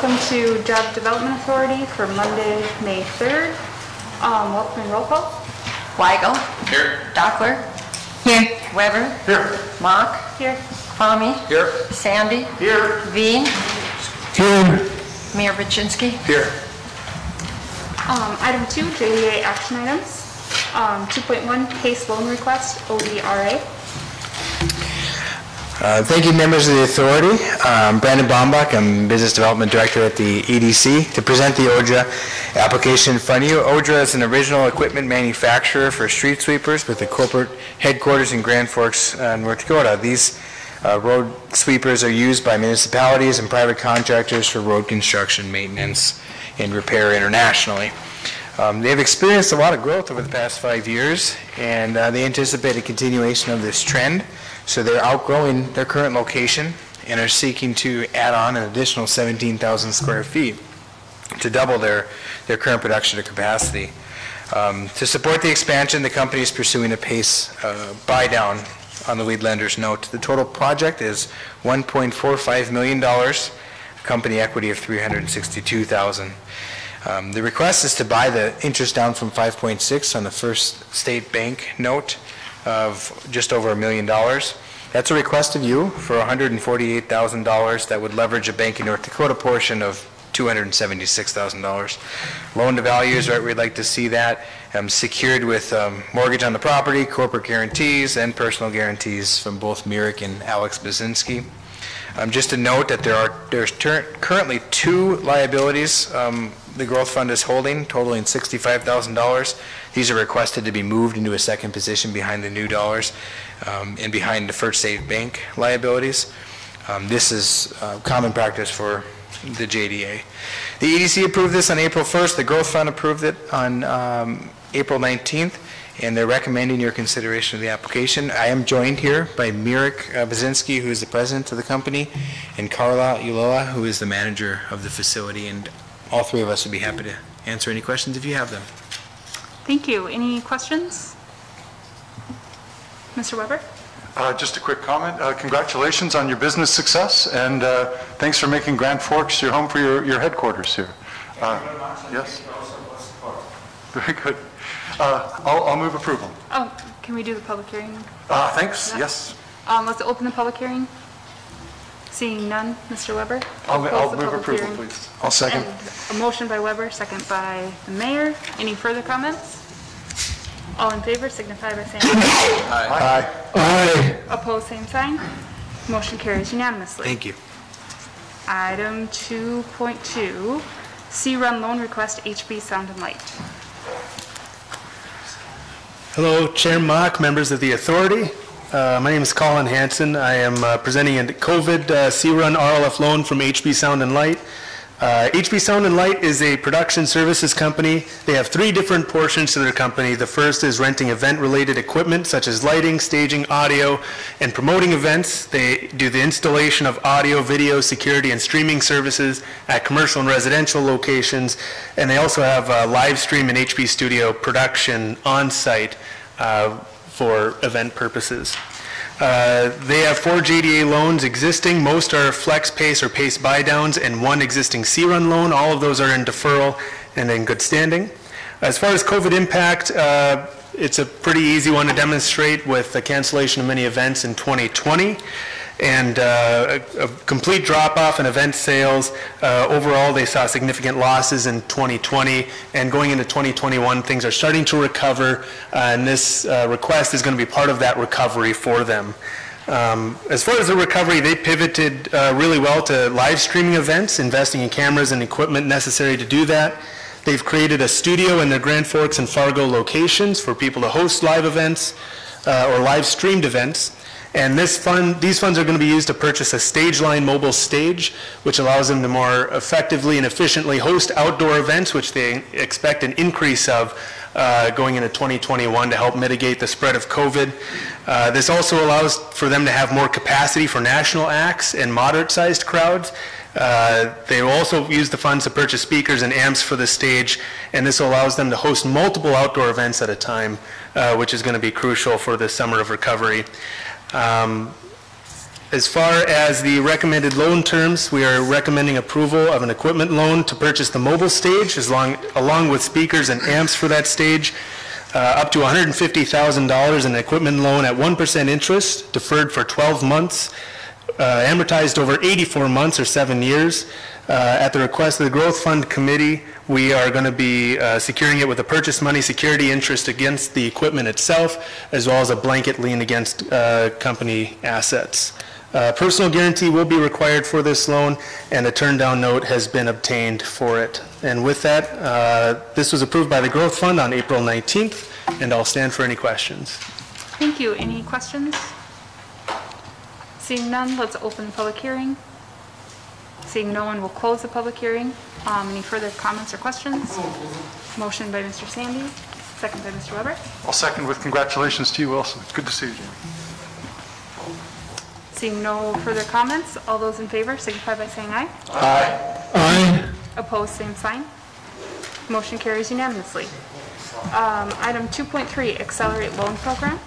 welcome to Job Development Authority for Monday, May 3rd. Um, Welcome and roll call. Weigel. Here. Dachtler. Here. Weber. Here. Mock. Here. Kvamme. Here. Sande. Here. Vein. Here. Mayor Bochenski. Here. Um, Item two, JDA action items. Um, 2.1, case loan request, ODRA. Uh, Thank you, members of the authority. Um, Brandon Baumbach, I'm Business Development Director at the EDC, to present the ODRA application in front of you. ODRA is an original equipment manufacturer for street sweepers with a corporate headquarters in Grand Forks, uh, North Dakota. These uh, road sweepers are used by municipalities and private contractors for road construction, maintenance, and repair internationally. Um, They've experienced a lot of growth over the past five years, and uh, they anticipate a continuation of this trend. So they're outgrowing their current location and are seeking to add on an additional 17,000 square feet to double their, their current production capacity. Um, To support the expansion, the company is pursuing a PACE uh, buy-down on the lead lender's note. The total project is $1.45 million, company equity of 362,000. Um, The request is to buy the interest down from 5.6 on the First State Bank note of just over a million dollars. That's a request of you for $148,000 that would leverage a Bank of North Dakota portion of $276,000. Loan to value is right we'd like to see that, um, secured with um, mortgage on the property, corporate guarantees, and personal guarantees from both Myrick and Alex Bazinski. Um, Just a note that there are, there's currently two liabilities um, the growth fund is holding totaling $65,000. These are requested to be moved into a second position behind the new dollars um, and behind the First State Bank liabilities. Um, This is uh, common practice for the JDA. The EDC approved this on April 1st, the growth fund approved it on um, April 19th, and they're recommending your consideration of the application. I am joined here by Mirek uh, Bazinski, who is the president of the company, and Carla Uloa, who is the manager of the facility, and all three of us would be happy to answer any questions if you have them. Thank you. Any questions? Mr. Weber? Uh, Just a quick comment. Uh, Congratulations on your business success, and uh, thanks for making Grand Forks your home for your your headquarters here. Uh, Yes? Very good. Uh, I'll I'll move approval. Oh, can we do the public hearing? Uh, Thanks, yes. Um, Let's open the public hearing. Seeing none, Mr. Weber? I'll Close I'll the move public approval, hearing. please. I'll second. And a motion by Weber, second by the mayor. Any further comments? All in favor signify by saying aye. aye. Aye. Opposed, same sign. Motion carries unanimously. Thank you. Item 2.2, C-Run loan request HB Sound and Light. Hello, Chair Mock, members of the authority. Uh, My name is Colin Hanson. I am uh, presenting a COVID uh, C-Run RLF loan from HB Sound and Light. Uh, HB Sound and Light is a production services company. They have three different portions to their company. The first is renting event-related equipment such as lighting, staging, audio, and promoting events. They do the installation of audio, video, security, and streaming services at commercial and residential locations. And they also have uh, live stream and HB Studio production on-site uh, for event purposes. Uh, They have four JDA loans existing. Most are flex PACE or PACE buy-downs, and one existing C-Run loan. All of those are in deferral and in good standing. As far as COVID impact, uh, it's a pretty easy one to demonstrate with the cancellation of many events in 2020 and uh, a a complete drop-off in event sales. Uh, Overall, they saw significant losses in 2020, and going into 2021, things are starting to recover, uh, and this uh, request is going to be part of that recovery for them. Um, As far as the recovery, they pivoted uh, really well to live streaming events, investing in cameras and equipment necessary to do that. They've created a studio in their Grand Forks and Fargo locations for people to host live events uh, or live streamed events. And this fund, these funds are going to be used to purchase a Stageline mobile stage, which allows them to more effectively and efficiently host outdoor events, which they expect an increase of uh, going into 2021 to help mitigate the spread of COVID. Uh, This also allows for them to have more capacity for national acts and moderate-sized crowds. Uh, They will also use the funds to purchase speakers and amps for the stage, and this allows them to host multiple outdoor events at a time, uh, which is going to be crucial for the summer of recovery. Um, As far as the recommended loan terms, we are recommending approval of an equipment loan to purchase the mobile stage, as long, along with speakers and amps for that stage, uh, up to $150,000 in equipment loan at 1% interest, deferred for 12 months, amortized over 84 months or seven years. Uh, At the request of the Growth Fund Committee, we are going to be uh, securing it with a purchase money security interest against the equipment itself, as well as a blanket lien against uh, company assets. Uh, Personal guarantee will be required for this loan, and a turn-down note has been obtained for it. And with that, uh, this was approved by the Growth Fund on April 19th, and I'll stand for any questions. Thank you. Any questions? Seeing none, let's open the public hearing. Seeing no one, we'll close the public hearing. Um, Any further comments or questions? Motion by Mr. Sande, second by Mr. Weber. I'll second with congratulations to you, Wilson. Good to see you, Jamie. Seeing no further comments, all those in favor signify by saying aye. Aye. Aye. Opposed, same sign. Motion carries unanimously. Um, Item 2.3, Accelerate Loan Program.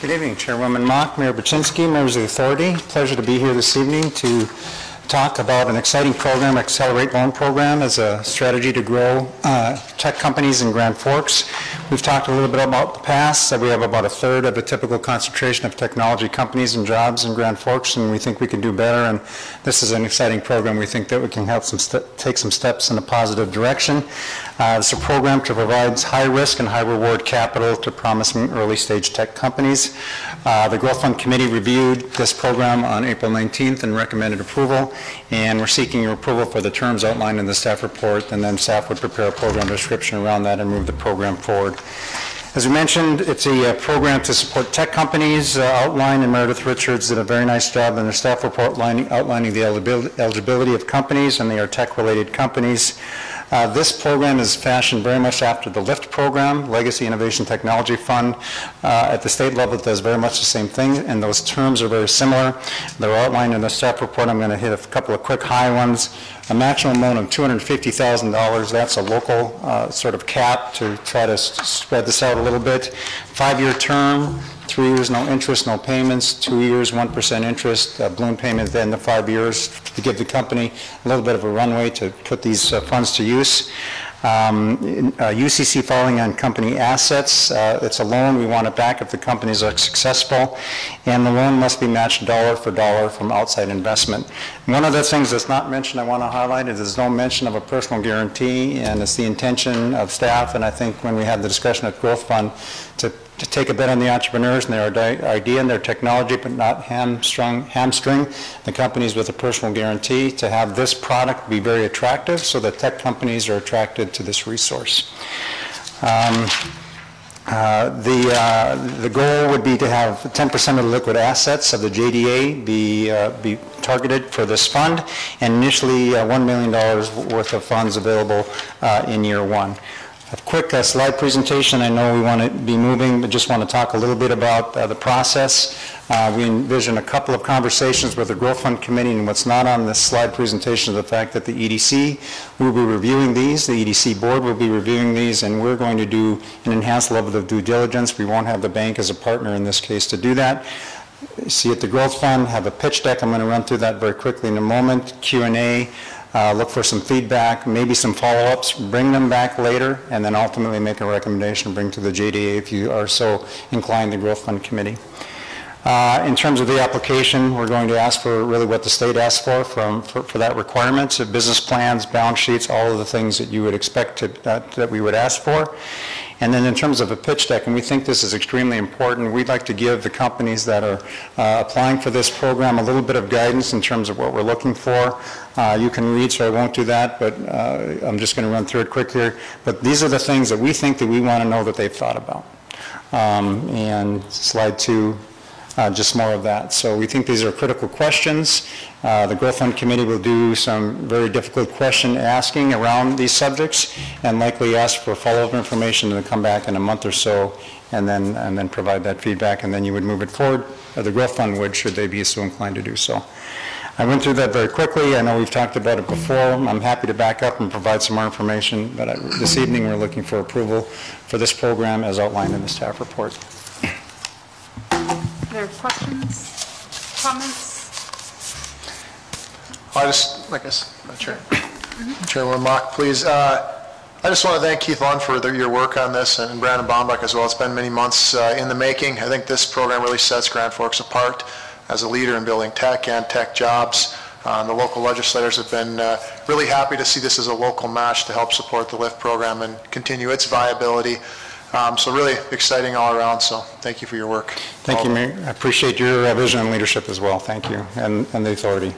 Good evening, Chairwoman Mock, Mayor Bochenski, members of the authority. Pleasure to be here this evening to talk about an exciting program, Accelerate Loan Program, as a strategy to grow uh, tech companies in Grand Forks. We've talked a little bit about the past, that we have about a third of the typical concentration of technology companies and jobs in Grand Forks, and we think we can do better, and this is an exciting program. We think that we can help some, take some steps in a positive direction. Uh, It's a program to provide high-risk and high-reward capital to promising early-stage tech companies. Uh, The Growth Fund Committee reviewed this program on April 19th and recommended approval, and we're seeking your approval for the terms outlined in the staff report, and then staff would prepare a program description around that and move the program forward. As we mentioned, it's a uh, program to support tech companies uh, outlined, and Meredith Richards did a very nice job in their staff report lining- outlining the eligibility of companies, and they are tech-related companies. Uh, This program is fashioned very much after the LIFT program, Legacy Innovation Technology Fund. Uh, At the state level, it does very much the same thing, and those terms are very similar. They're outlined in the staff report. I'm going to hit a couple of quick high ones. A maximum loan of $250,000, that's a local uh, sort of cap to try to spread this out a little bit. Five-year term, three years, no interest, no payments, two years, 1% interest, uh, balloon payment at the five years to give the company a little bit of a runway to put these uh, funds to use. Um, uh, UCC falling on company assets, uh, it's a loan, we want it back if the companies are successful, and the loan must be matched dollar for dollar from outside investment. One of the things that's not mentioned I want to highlight is there's no mention of a personal guarantee, and it's the intention of staff, and I think when we had the discussion at Growth Fund, to to take a bet on the entrepreneurs and their idea and their technology, but not hamstrung, hamstring the companies with a personal guarantee, to have this product be very attractive so that tech companies are attracted to this resource. Um, uh, The, uh, the goal would be to have 10% of the liquid assets of the JDA be, uh, be targeted for this fund, and initially uh, $1 million worth of funds available uh, in year one. A quick uh, slide presentation, I know we want to be moving, but just want to talk a little bit about uh, the process. Uh, We envision a couple of conversations with the Growth Fund Committee, and what's not on this slide presentation is the fact that the EDC will be reviewing these, the EDC Board will be reviewing these, and we're going to do an enhanced level of due diligence. We won't have the bank as a partner in this case to do that. See at the Growth Fund, have a pitch deck, I'm going to run through that very quickly in a moment, Q and A, uh, look for some feedback, maybe some follow-ups, bring them back later, and then ultimately make a recommendation, bring to the JDA if you are so inclined, the Growth Fund Committee. Uh, In terms of the application, we're going to ask for really what the state asks for from, for for that requirement, so business plans, balance sheets, all of the things that you would expect to, that that we would ask for. And then in terms of a pitch deck, and we think this is extremely important, we'd like to give the companies that are uh, applying for this program a little bit of guidance in terms of what we're looking for. Uh, You can read, so I won't do that, but uh, I'm just going to run through it quick here. But these are the things that we think that we want to know that they've thought about. Um, And slide two, uh, just more of that. So we think these are critical questions. Uh, The Growth Fund Committee will do some very difficult question asking around these subjects and likely ask for follow-up information and come back in a month or so and then, and then provide that feedback, and then you would move it forward. Uh, The Growth Fund would, should they be so inclined to do so. I went through that very quickly. I know we've talked about it before. I'm happy to back up and provide some more information, but I- this evening, we're looking for approval for this program as outlined in the staff report. Are questions, comments? I just, like I s- uh, Chair, Chairman Mock, please, uh, I just want to thank Keith Lund for their- your work on this, and Brandon Baumbach as well. It's been many months uh, in the making. I think this program really sets Grand Forks apart as a leader in building tech and tech jobs. Uh, The local legislators have been uh, really happy to see this as a local match to help support the LIFT program and continue its viability. Um, So really exciting all around, so thank you for your work. Thank you, Mayor. I appreciate your uh, vision and leadership as well. Thank you, and and the authority.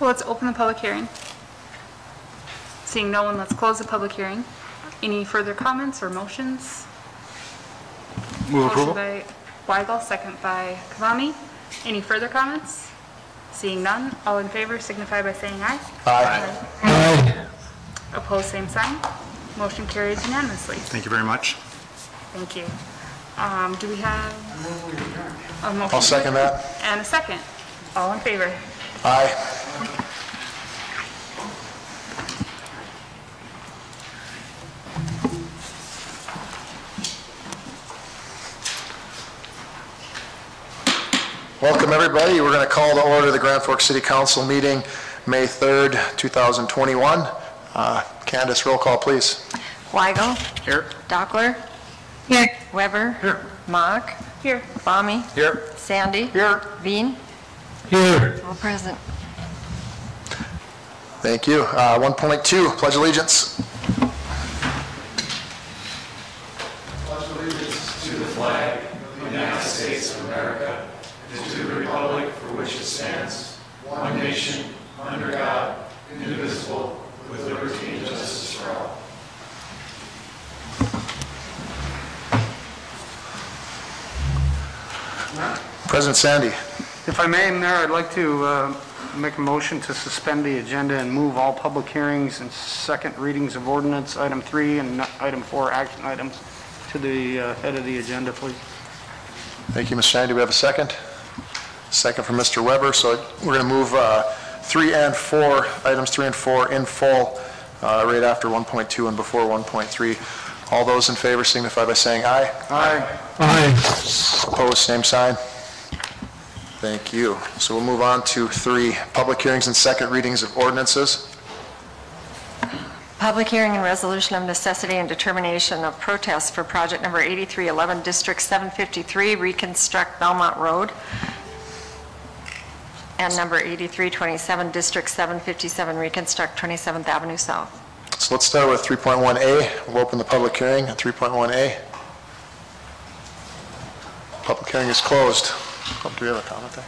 Well, let's open the public hearing. Seeing no one, let's close the public hearing. Any further comments or motions? Move approval? By Weigel, second by Kvamme. Any further comments? Seeing none, all in favor signify by saying aye. Aye. Aye. Opposed, same sign. Motion carries unanimously. Thank you very much. Thank you. Um, do we have a motion? I'll second that. And a second. All in favor? Aye. Welcome, everybody. We're going to call to order the Grand Forks City Council meeting, May 3rd, 2021. Uh, Candace, roll call, please. Weigel. Here. Dachtler. Here. Weber. Here. Mock. Here. Kvamme. Here. Sande. Here. Vein. Here. All present. Thank you. Uh, 1.2, pledge allegiance. Pledge allegiance to the flag of allegiance. President Sande. If I may, Mayor, I'd like to uh, make a motion to suspend the agenda and move all public hearings and second readings of ordinance, item three and item four, action items, to the uh, head of the agenda, please. Thank you, Mr. Sande. Do we have a second? Second from Mr. Weber. So we're going to move uh, three and four, items three and four in full, uh, right after 1.2 and before 1.3. All those in favor signify by saying aye. Aye. Aye. Opposed, same sign. Thank you. So we'll move on to three, public hearings and second readings of ordinances. Public hearing and resolution of necessity and determination of protest for project number 8311, District 753, reconstruct Belmont Road. And number 8327, District 757, reconstruct 27th Avenue South. So let's start with 3.1A. We'll open the public hearing at 3.1A. Public hearing is closed. Oh, Do we have a comment there?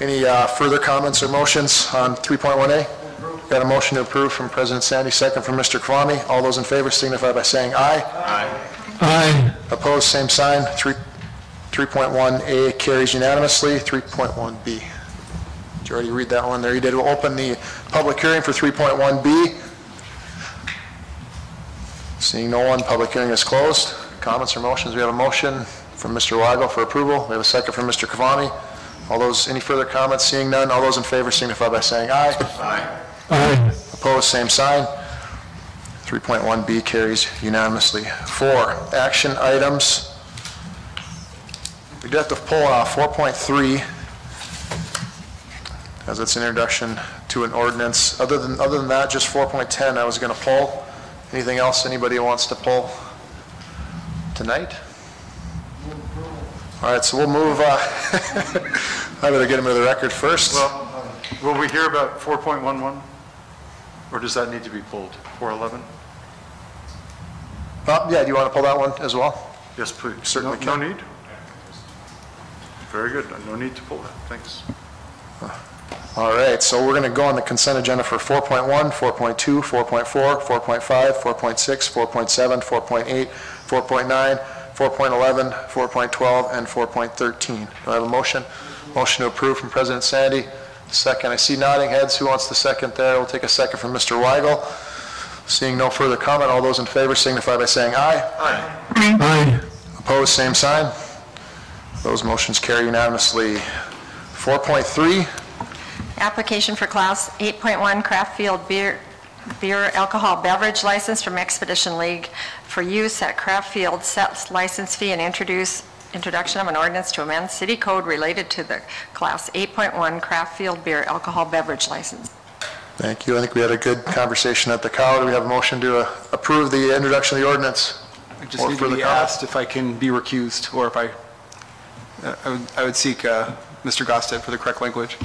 Any uh, further comments or motions on 3.1A? Got a motion to approve from President Sande, second from Mr. Kvamme. All those in favor signify by saying aye. Aye. Aye. Opposed, same sign. Three- 3.1A carries unanimously. 3.1B. Did you already read that one there? You did. We'll open the public hearing for 3.1B. Seeing no one, public hearing is closed. Comments or motions? We have a motion from Mr. Weigel for approval. We have a second from Mr. Kvamme. All those, any further comments? Seeing none, all those in favor signify by saying aye. Aye. Aye. Opposed, same sign. 3.1B carries unanimously. Four, action items. We do have to pull uh, 4.3, as it's an introduction to an ordinance. Other than, other than that, just 4.10 I was going to pull. Anything else anybody wants to pull tonight? All right, so we'll move, uh, I better get him to the record first. Well, will we hear about 4.11? Or does that need to be pulled? 411? Uh, Yeah, do you want to pull that one as well? Yes, please. Certainly No- can. No need? Very good. No need to pull that. Thanks. All right, so we're going to go on the consent agenda for 4.1, 4.2, 4.4, 4.5, 4.6, 4.7, 4.8, 4.9, 4.11, 4.12, and 4.13. Do I have a motion? Motion to approve from President Sande. Second, I see nodding heads. Who wants the second there? We'll take a second from Mr. Weigel. Seeing no further comment, all those in favor signify by saying aye. Aye. Opposed, same sign. Those motions carry unanimously. 4.3, Application for Class 8.1 Kraft Field Beer beer alcohol beverage license from Expedition League for use at Kraft Field, sets license fee and introduce, introduction of an ordinance to amend city code related to the Class 8.1 Kraft Field Beer alcohol beverage license. Thank you. I think we had a good conversation at the cow. Do we have a motion to uh, approve the introduction of the ordinance? I just Or need to be asked if I can be recused, or if I, I would- I would seek uh, Mr. Gaustad for the correct language.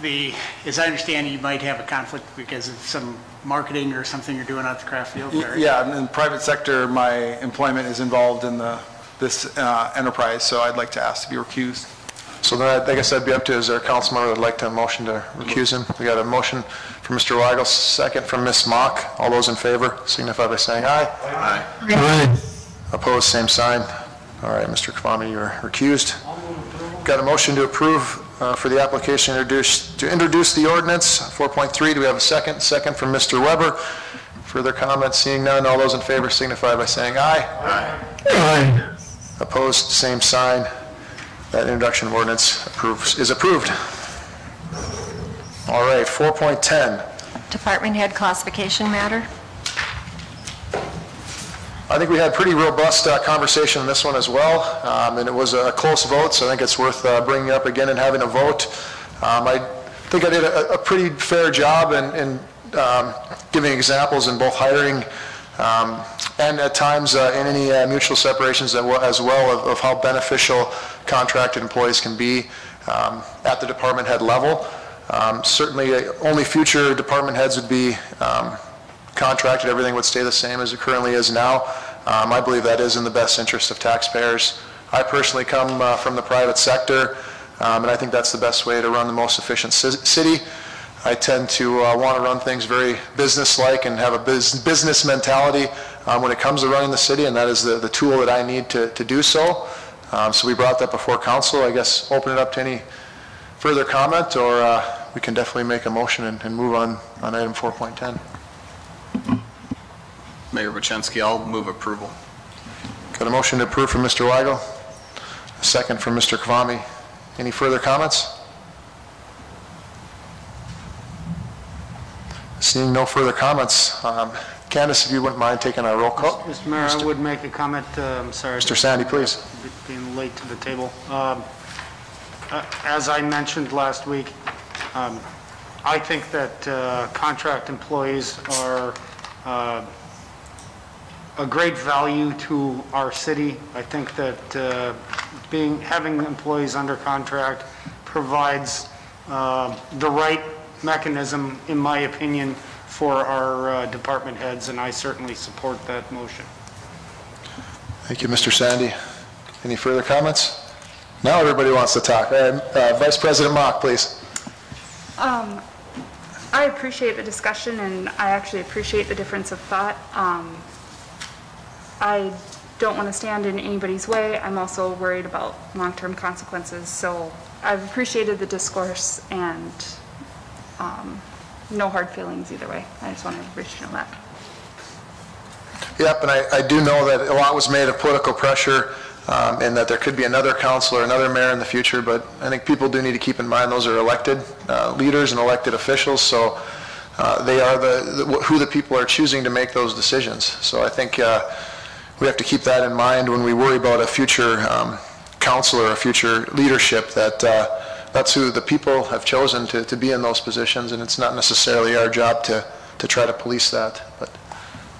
The, as I understand, you might have a conflict because of some marketing or something you're doing out at the Kraft field, Y- right? Yeah, in the private sector, my employment is involved in the, this uh, enterprise, so I'd like to ask to be recused. So then, I guess that'd be up to, is there a council member that'd like to motion to recuse him? We got a motion from Mr. Weigel, second from Ms. Mock. All those in favor signify by saying aye. Aye. Opposed, same sign. All right, Mr. Kvamme, you're recused. Got a motion to approve uh, for the application introduced, to introduce the ordinance, 4.3. Do we have a second? Second from Mr. Weber. Further comments? Seeing none, all those in favor signify by saying aye. Aye. Opposed, same sign. That introduction of ordinance approves, is approved. All right, 4.10. Department head classification matter? I think we had pretty robust uh, conversation on this one as well, um, and it was a close vote, so I think it's worth uh, bringing up again and having a vote. Um, I think I did a a pretty fair job in- in um, giving examples in both hiring um, and at times uh, in any uh, mutual separations as well- of- of how beneficial contracted employees can be um, at the department head level. Um, Certainly, uh, only future department heads would be contracted, everything would stay the same as it currently is now. Um, I believe that is in the best interest of taxpayers. I personally come uh, from the private sector, um, and I think that's the best way to run the most efficient ci- city. I tend to want to run things very business-like and have a bus- business mentality um, when it comes to running the city, and that is the the tool that I need to to do so. Um, So we brought that before council. I guess open it up to any further comment, or uh, we can definitely make a motion and and move on on item 4.10. Mayor Bochenski, I'll move approval. Got a motion to approve from Mr. Weigel, a second from Mr. Kvamme. Any further comments? Seeing no further comments, um, Candace, if you wouldn't mind taking our roll call? Mr. Mayor, I would make a comment, uh, I'm sorry. Mr. Sande, please. Being late to the table. Um, uh, As I mentioned last week, um, I think that uh, contract employees are uh, a great value to our city. I think that uh, being, having employees under contract provides uh, the right mechanism, in my opinion, for our uh, department heads, and I certainly support that motion. Thank you, Mr. Sande. Any further comments? Now everybody wants to talk. Uh, uh, Vice President Mock, please. Um, I appreciate the discussion, and I actually appreciate the difference of thought. Um, I don't want to stand in anybody's way. I'm also worried about long-term consequences, so I've appreciated the discourse, and um, no hard feelings either way. I just want everybody to know that. Yep, and I, I do know that a lot was made of political pressure, um, and that there could be another council or another mayor in the future, but I think people do need to keep in mind those are elected uh, leaders and elected officials, so uh, they are the, the- who the people are choosing to make those decisions. So I think uh, we have to keep that in mind when we worry about a future um, council or a future leadership, that uh, that's who the people have chosen to, to be in those positions, and it's not necessarily our job to, to try to police that. But,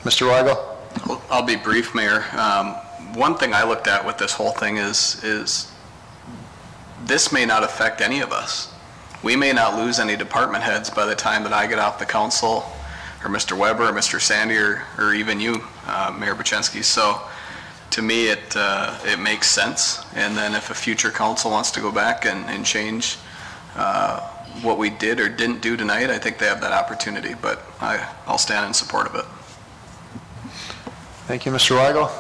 Mr. Weigel? I'll be brief, Mayor. Um, One thing I looked at with this whole thing is, is this may not affect any of us. We may not lose any department heads by the time that I get off the council, or Mr. Weber, or Mr. Sande, or, or even you, uh, Mayor Bochenski. So to me, it, uh, it makes sense. And then if a future council wants to go back and, and change uh, what we did or didn't do tonight, I think they have that opportunity. But I, I'll stand in support of it. Thank you, Mr. Weigel.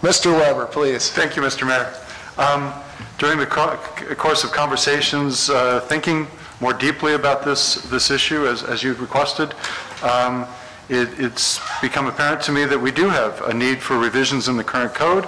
Mr. Weber, please. Thank you, Mr. Mayor. Um, During the co- course of conversations, uh, thinking more deeply about this, this issue, as, as you've requested, um, it, it's become apparent to me that we do have a need for revisions in the current code.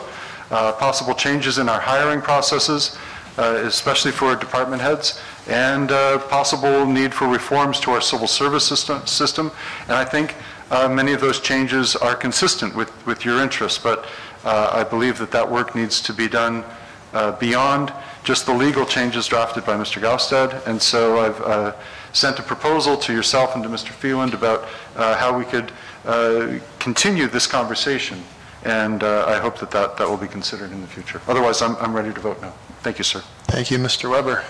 uh, possible changes in our hiring processes, uh, especially for department heads, and uh, possible need for reforms to our civil service system. system. And I think uh, many of those changes are consistent with, with your interests, but uh, I believe that that work needs to be done uh, beyond just the legal changes drafted by Mr. Gaustad. And so I've sent a proposal to yourself and to Mr. Feland about uh, how we could uh, continue this conversation. And uh, I hope that, that that will be considered in the future. Otherwise, I'm, I'm ready to vote now. Thank you, sir. Thank you, Mr. Weber.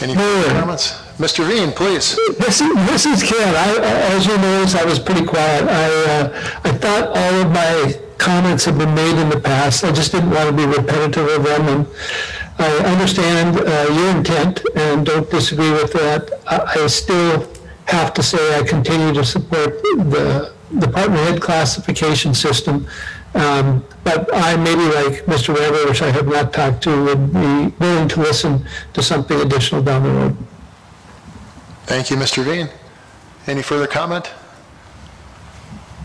Any further comments? Mr. Vein, please. This is, this is Ken. I, as you noticed, I was pretty quiet. I, uh, I thought all of my comments had been made in the past. I just didn't want to be repetitive of them. And I understand uh, your intent and don't disagree with that. I, I still have to say I continue to support the department head classification system. Um, but I, maybe like Mr. Weber, which I have not talked to, would be willing to listen to something additional down the road. Thank you, Mr. Vein. Any further comment?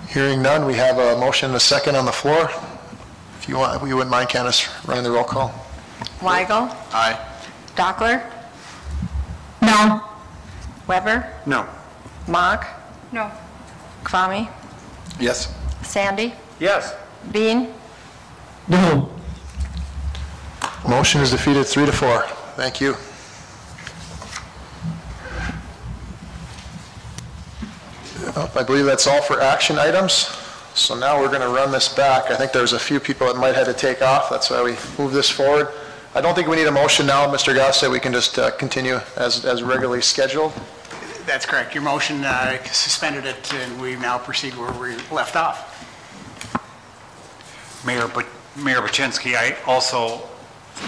Hearing none, we have a motion and a second on the floor. If you want, if you wouldn't mind, Candace, running the roll call. Weigel? Aye. Dachtler? No. Weber? No. Mock? No. Kvamme? Yes. Sande? Yes. Bean? No. Motion is defeated three to four. Thank you. Oh, I believe that's all for action items. So now we're going to run this back. I think there's a few people that might have to take off. That's why we move this forward. I don't think we need a motion now, Mr. Gaustad. We can just uh, continue as, as regularly scheduled. That's correct. Your motion uh, suspended it, and we now proceed where we left off. Mayor, but Mayor Bochenski, I also,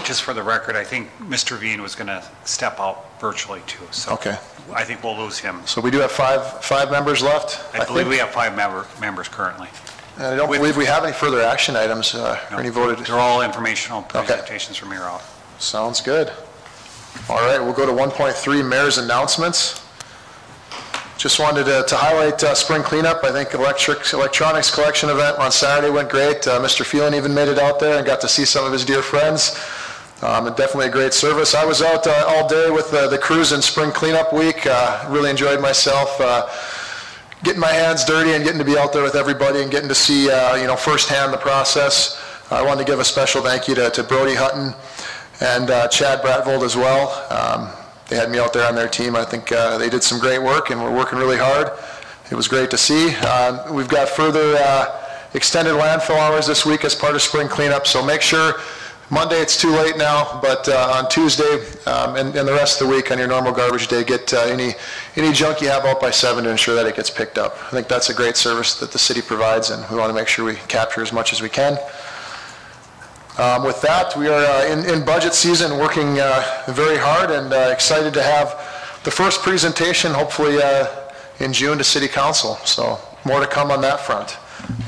just for the record, I think Mr. Vein was going to step out virtually too, so. Okay. I think we'll lose him. So we do have five, five members left? I believe think. we have five member, members currently. And I don't believe we have any further action items, uh, or any voted. They're all informational presentations from your office. Sounds good. All right, we'll go to 1.3, mayor's announcements. Just wanted to to highlight uh, spring cleanup. I think electric, electronics collection event on Saturday went great. Uh, Mr. Feland even made it out there and got to see some of his dear friends. Um, and Definitely a great service. I was out uh, all day with uh, the crews in spring cleanup week. Uh, Really enjoyed myself. Getting my hands dirty and getting to be out there with everybody and getting to see, uh, you know, firsthand the process. I wanted to give a special thank you to to Brody Hutton and uh, Chad Bratvold as well. Um, They had me out there on their team. I think uh, they did some great work and we're working really hard. It was great to see. Uh, We've got further uh, extended landfill hours this week as part of spring cleanup, so make sure, Monday, it's too late now, but uh, on Tuesday um, and and the rest of the week on your normal garbage day, get uh, any any junk you have out by seven to ensure that it gets picked up. I think that's a great service that the city provides, and we want to make sure we capture as much as we can. Um, With that, we are uh, in in budget season, working uh, very hard and uh, excited to have the first presentation, hopefully uh, in June, to city council. So more to come on that front.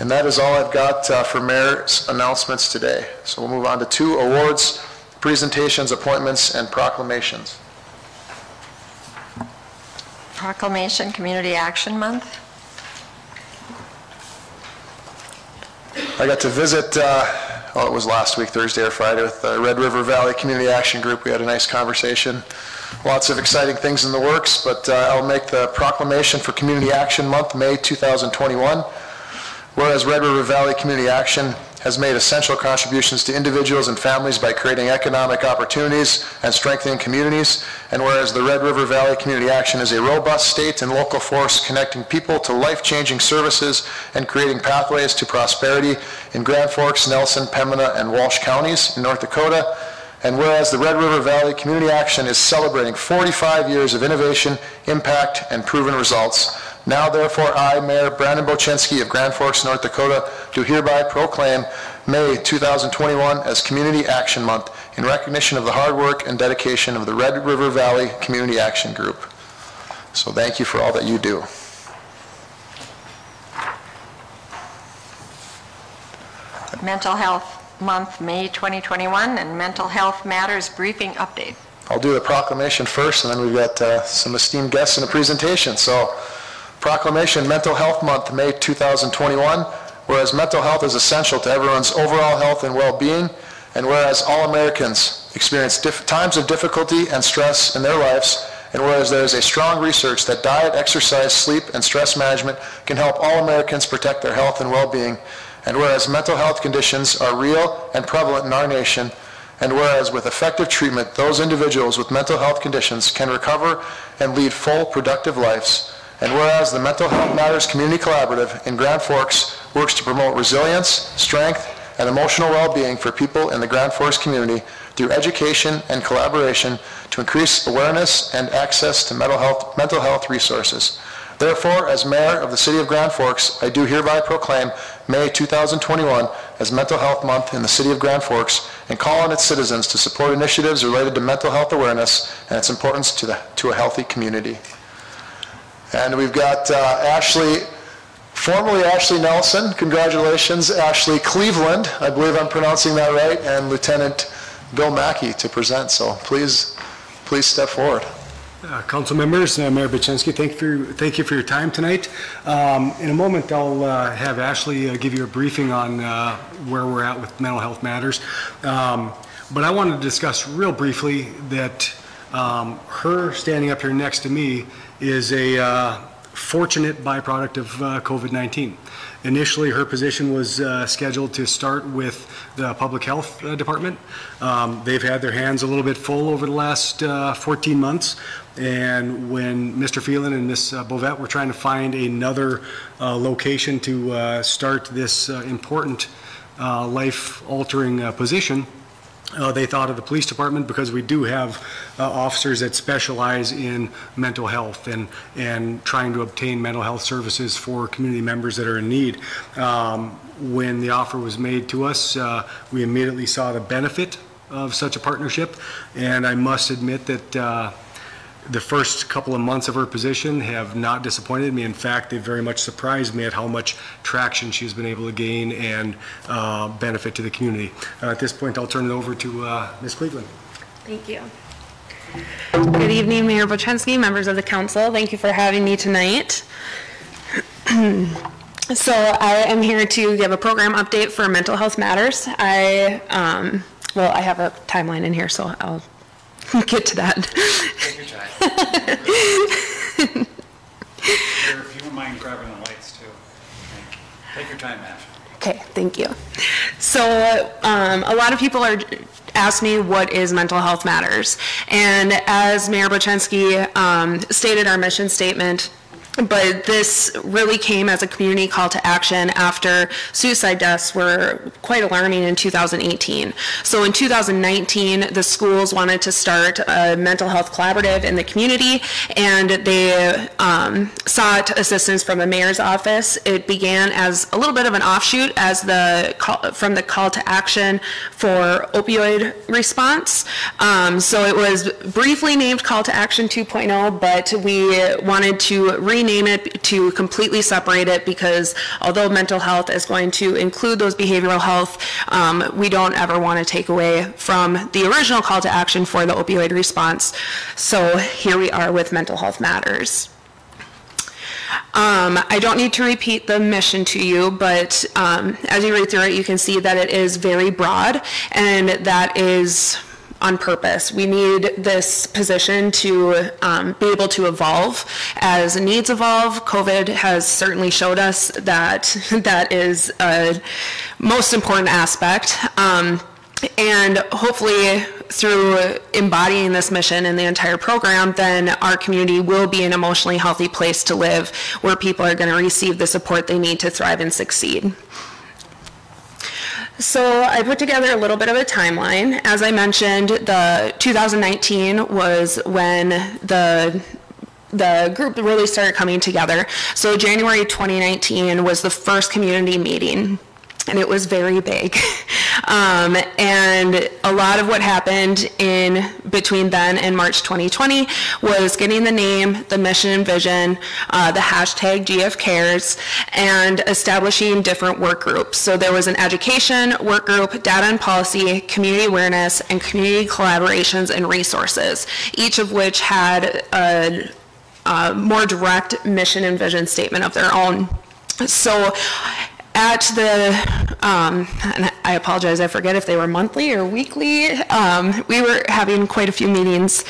And that is all I've got uh, for mayor's announcements today. So we'll move on to two awards, presentations, appointments, and proclamations. Proclamation Community Action Month. I got to visit, uh, oh, it was last week, Thursday or Friday, with the Red River Valley Community Action Group. We had a nice conversation. Lots of exciting things in the works, but uh, I'll make the proclamation for Community Action Month, May 2021. Whereas Red River Valley Community Action has made essential contributions to individuals and families by creating economic opportunities and strengthening communities, and whereas the Red River Valley Community Action is a robust state and local force connecting people to life-changing services and creating pathways to prosperity in Grand Forks, Nelson, Pembina, and Walsh counties in North Dakota, and whereas the Red River Valley Community Action is celebrating 45 years of innovation, impact, and proven results, now therefore I, Mayor Brandon Bochenski of Grand Forks, North Dakota, do hereby proclaim May 2021 as Community Action Month in recognition of the hard work and dedication of the Red River Valley Community Action Group. So thank you for all that you do. Mental Health Month, May 2021, and Mental Health Matters Briefing Update. I'll do the proclamation first, and then we've got uh, some esteemed guests and a presentation. So proclamation, Mental Health Month, May 2021. whereas mental health is essential to everyone's overall health and well-being, and whereas all Americans experience times of difficulty and stress in their lives, and whereas there is a strong research that diet, exercise, sleep, and stress management can help all Americans protect their health and well-being, and whereas mental health conditions are real and prevalent in our nation, and whereas with effective treatment, those individuals with mental health conditions can recover and lead full, productive lives, and whereas the Mental Health Matters Community Collaborative in Grand Forks works to promote resilience, strength, and emotional well-being for people in the Grand Forks community through education and collaboration to increase awareness and access to mental health, mental health resources. Therefore, as mayor of the city of Grand Forks, I do hereby proclaim May 2021 as Mental Health Month in the city of Grand Forks and call on its citizens to support initiatives related to mental health awareness and its importance to, the, to a healthy community. And we've got uh, Ashley, formerly Ashley Nelson, congratulations, Ashley Cleveland, I believe I'm pronouncing that right, and Lieutenant Bill Mackey to present, so please, please step forward. Uh, Council members, uh, Mayor Bochenski, thank you for, your- thank you for your time tonight. Um, In a moment, I'll uh, have Ashley uh, give you a briefing on uh, where we're at with mental health matters. Um, But I wanted to discuss real briefly that um, her standing up here next to me is a uh, fortunate byproduct of uh, COVID-19. Initially, her position was uh, scheduled to start with the Public Health uh, Department. Um, They've had their hands a little bit full over the last uh, 14 months, and when Mr. Feland and Ms. Bovet were trying to find another uh, location to uh, start this uh, important uh, life-altering uh, position, uh, They thought of the police department because we do have uh, officers that specialize in mental health and, and trying to obtain mental health services for community members that are in need. Um, When the offer was made to us, uh, we immediately saw the benefit of such a partnership, and I must admit that uh, the first couple of months of her position have not disappointed me. In fact, they've very much surprised me at how much traction she's been able to gain and uh, benefit to the community. Uh, At this point, I'll turn it over to uh, Ms. Cleveland. Thank you. Good evening, Mayor Bochenski, members of the council. Thank you for having me tonight. So I am here to give a program update for Mental Health Matters. I, um, well, I have a timeline in here, so I'll get to that. Take your time. If you wouldn't mind grabbing the lights too. Take your time, Ash. Okay, thank you. So um, a lot of people are ask me what is mental health matters, and as Mayor Bochenski um, stated our mission statement. But this really came as a community call to action after suicide deaths were quite alarming in 2018. So in 2019, the schools wanted to start a mental health collaborative in the community, and they um, sought assistance from the mayor's office. It began as a little bit of an offshoot as the call, from the call to action for opioid response. Um, so it was briefly named Call to Action 2.0, but we wanted to rename it to completely separate it because although mental health is going to include those behavioral health, um, we don't ever want to take away from the original call to action for the opioid response. So here we are with Mental Health Matters. Um, I don't need to repeat the mission to you, but um, as you read through it, you can see that it is very broad, and that is on purpose. We need this position to um, be able to evolve as needs evolve. COVID has certainly showed us that that is a most important aspect. Um, and hopefully through embodying this mission in the entire program, then our community will be an emotionally healthy place to live where people are going to receive the support they need to thrive and succeed. So I put together a little bit of a timeline. As I mentioned, the 2019 was when the the group really started coming together. So January 2019 was the first community meeting and it was very big. Um, and a lot of what happened in between then and March 2020 was getting the name, the mission and vision, uh, the hashtag GF Cares, and establishing different work groups. So there was an education work group, data and policy, community awareness, and community collaborations and resources, each of which had a, a more direct mission and vision statement of their own. So at the, um, and I apologize, I forget if they were monthly or weekly, um, we were having quite a few meetings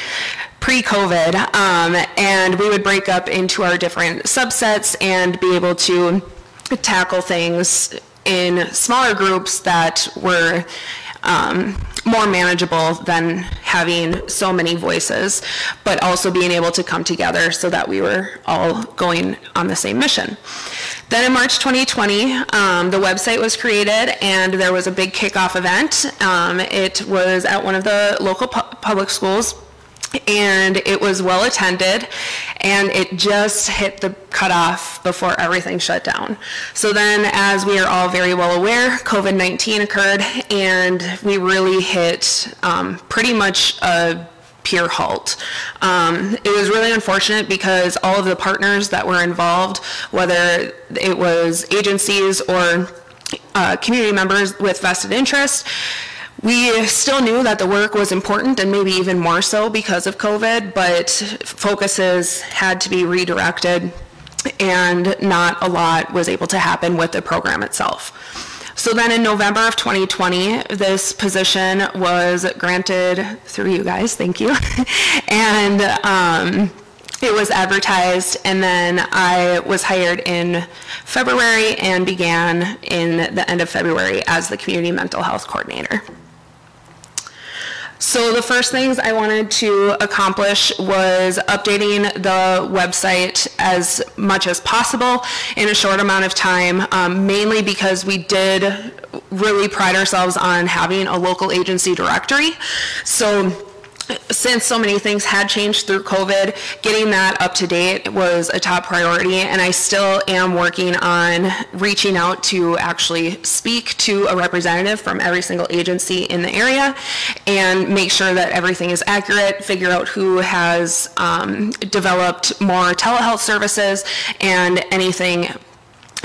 pre-COVID, um, and we would break up into our different subsets and be able to tackle things in smaller groups that were um, more manageable than having so many voices, but also being able to come together so that we were all going on the same mission. Then in March 2020, um, the website was created and there was a big kickoff event. Um, it was at one of the local pu public schools and it was well attended and it just hit the cutoff before everything shut down. So then as we are all very well aware, COVID-19 occurred and we really hit um, pretty much a pure halt. Um, it was really unfortunate because all of the partners that were involved, whether it was agencies or uh, community members with vested interest, we still knew that the work was important and maybe even more so because of COVID, but focuses had to be redirected and not a lot was able to happen with the program itself. So then in November of 2020, this position was granted through you guys, thank you. and um, it was advertised and then I was hired in February and began in the end of February as the community mental health coordinator. So the first things I wanted to accomplish was updating the website as much as possible in a short amount of time, um, mainly because we did really pride ourselves on having a local agency directory. So since so many things had changed through COVID, getting that up to date was a top priority, and I still am working on reaching out to actually speak to a representative from every single agency in the area and make sure that everything is accurate, figure out who has um, developed more telehealth services, and anything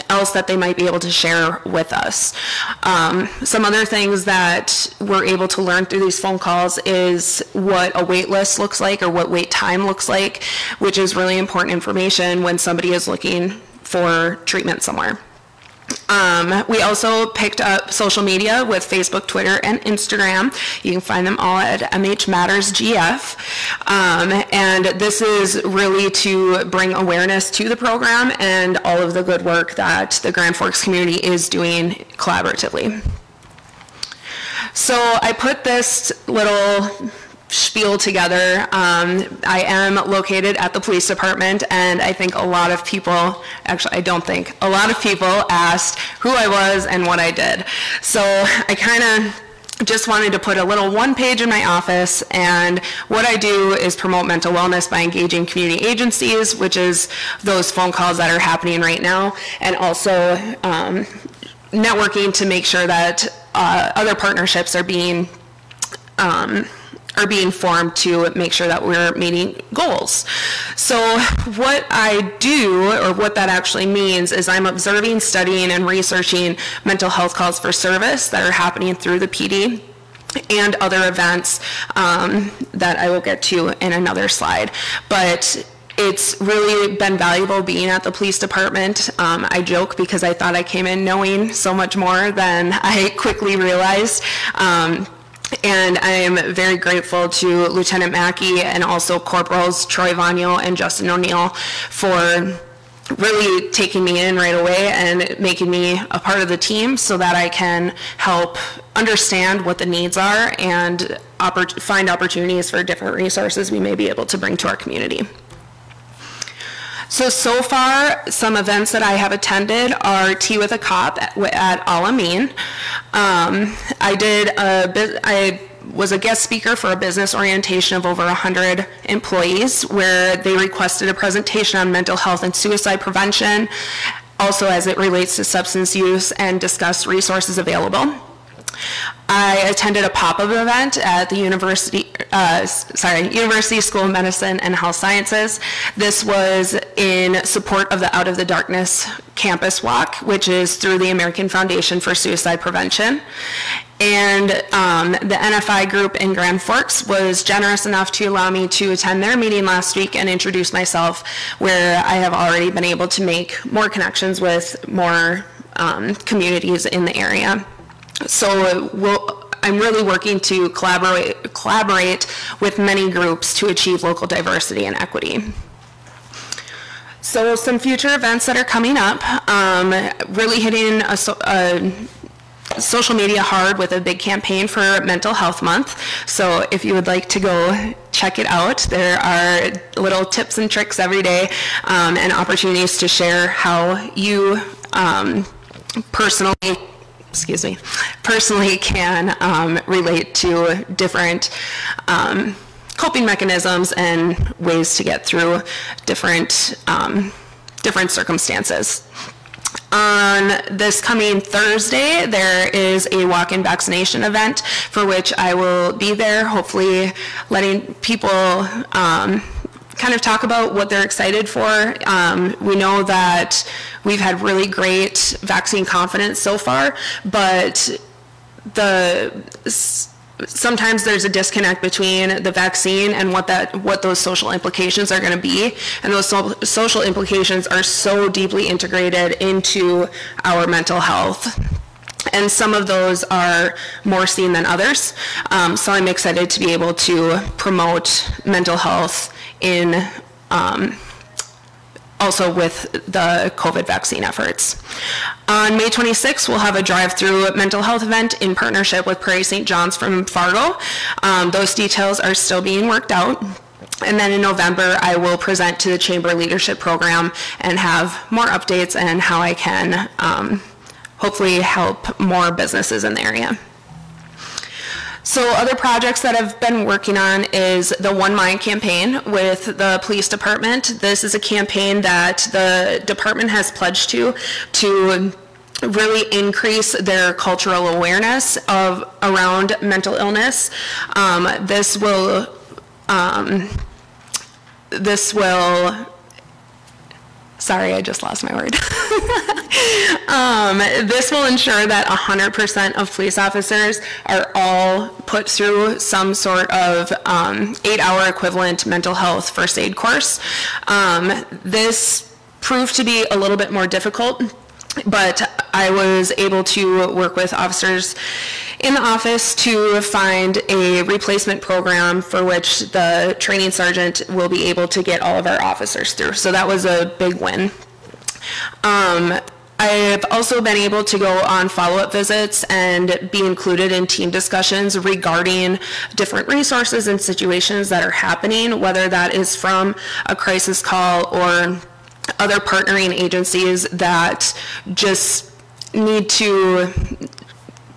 else that they might be able to share with us. Um, some other things that we're able to learn through these phone calls is what a wait list looks like or what wait time looks like, which is really important information when somebody is looking for treatment somewhere. Um, we also picked up social media with Facebook, Twitter, and Instagram. You can find them all at MH Matters GF. Um, and this is really to bring awareness to the program and all of the good work that the Grand Forks community is doing collaboratively. So I put this little spiel together. Um, I am located at the police department, and I think a lot of people, actually, I don't think, a lot of people asked who I was and what I did. So I kind of just wanted to put a little one page in my office and what I do is promote mental wellness by engaging community agencies which is those phone calls that are happening right now and also um, networking to make sure that uh, other partnerships are being um, are being formed to make sure that we're meeting goals. So what I do, or what that actually means, is I'm observing, studying, and researching mental health calls for service that are happening through the PD and other events um, that I will get to in another slide. But it's really been valuable being at the police department. Um, I joke because I thought I came in knowing so much more than I quickly realized. Um, and I am very grateful to Lieutenant Mackey and also Corporals Troy Vanyo and Justin O'Neill for really taking me in right away and making me a part of the team so that I can help understand what the needs are and oppor find opportunities for different resources we may be able to bring to our community. So, so far, some events that I have attended are Tea with a Cop at, at Alamein. Um, I did a, I was a guest speaker for a business orientation of over 100 employees where they requested a presentation on mental health and suicide prevention, also as it relates to substance use and discuss resources available. I attended a pop-up event at the University, uh, sorry, University School of Medicine and Health Sciences. This was in support of the Out of the Darkness campus walk, which is through the American Foundation for Suicide Prevention. And um, the NFI group in Grand Forks was generous enough to allow me to attend their meeting last week and introduce myself, where I have already been able to make more connections with more um, communities in the area. So we'll, I'm really working to collaborate, collaborate with many groups to achieve local diversity and equity. So some future events that are coming up, um, really hitting a, a social media hard with a big campaign for Mental Health Month. So if you would like to go check it out, there are little tips and tricks every day um, and opportunities to share how you um, personally, excuse me, personally can um, relate to different um, coping mechanisms and ways to get through different um, different circumstances. On this coming Thursday, there is a walk-in vaccination event for which I will be there, hopefully letting people um, kind of talk about what they're excited for. Um, we know that we've had really great vaccine confidence so far, but the sometimes there's a disconnect between the vaccine and what that what those social implications are going to be. And those so, social implications are so deeply integrated into our mental health. And some of those are more seen than others. Um, so i'm excited to be able to promote mental health in um, also with the COVID vaccine efforts. On May 26th, we'll have a drive-through mental health event in partnership with Prairie St. John's from Fargo. Um, those details are still being worked out. And then in November, I will present to the Chamber Leadership Program and have more updates and how I can um, hopefully help more businesses in the area. So other projects that I've been working on is the One Mind campaign with the police department. This is a campaign that the department has pledged to, to really increase their cultural awareness of around mental illness. Um, this will um, this will sorry, I just lost my word. um, this will ensure that 100% of police officers are all put through some sort of um, eight-hour equivalent mental health first aid course. Um, this proved to be a little bit more difficult but I was able to work with officers in the office to find a replacement program for which the training sergeant will be able to get all of our officers through. So that was a big win. Um, I've also been able to go on follow-up visits and be included in team discussions regarding different resources and situations that are happening, whether that is from a crisis call or other partnering agencies that just need to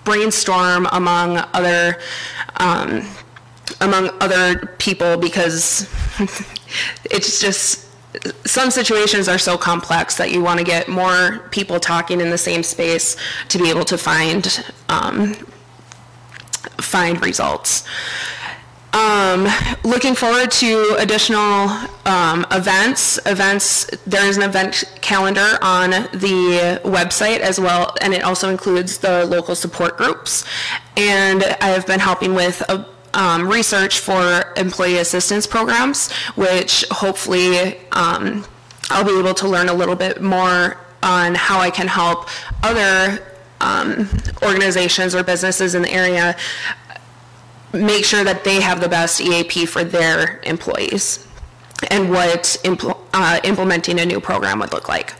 brainstorm among other um, among other people because it's just some situations are so complex that you want to get more people talking in the same space to be able to find um, find results. Um, looking forward to additional um, events. Events. There is an event calendar on the website as well, and it also includes the local support groups. And I have been helping with a, um, research for employee assistance programs, which hopefully um, I'll be able to learn a little bit more on how I can help other um, organizations or businesses in the area make sure that they have the best EAP for their employees and what impl uh, implementing a new program would look like.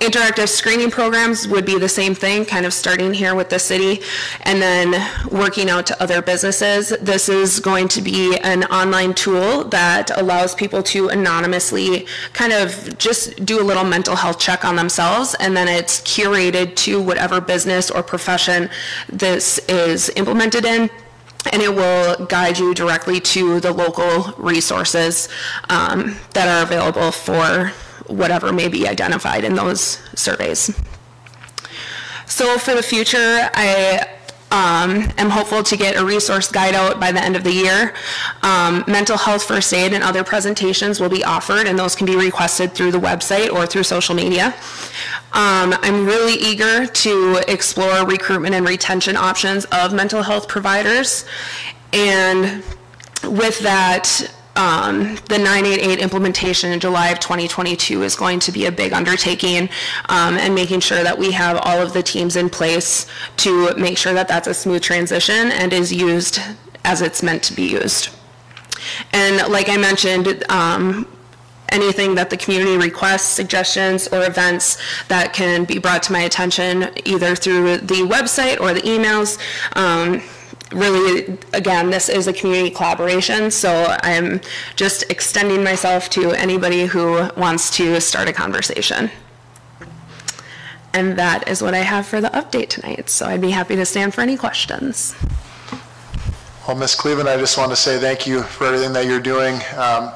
Interactive screening programs would be the same thing, kind of starting here with the city and then working out to other businesses. This is going to be an online tool that allows people to anonymously kind of just do a little mental health check on themselves and then it's curated to whatever business or profession this is implemented in and it will guide you directly to the local resources um, that are available for whatever may be identified in those surveys. So for the future, I um, am hopeful to get a resource guide out by the end of the year. Um, mental health first aid and other presentations will be offered, and those can be requested through the website or through social media. Um, I'm really eager to explore recruitment and retention options of mental health providers. And with that, um, the 988 implementation in July of 2022 is going to be a big undertaking, um, and making sure that we have all of the teams in place to make sure that that's a smooth transition and is used as it's meant to be used. And like I mentioned, um, anything that the community requests, suggestions, or events that can be brought to my attention either through the website or the emails. Really, again, this is a community collaboration, so I'm just extending myself to anybody who wants to start a conversation. And that is what I have for the update tonight, so I'd be happy to stand for any questions. Well, Ms. Cleveland, I just want to say thank you for everything that you're doing. Um,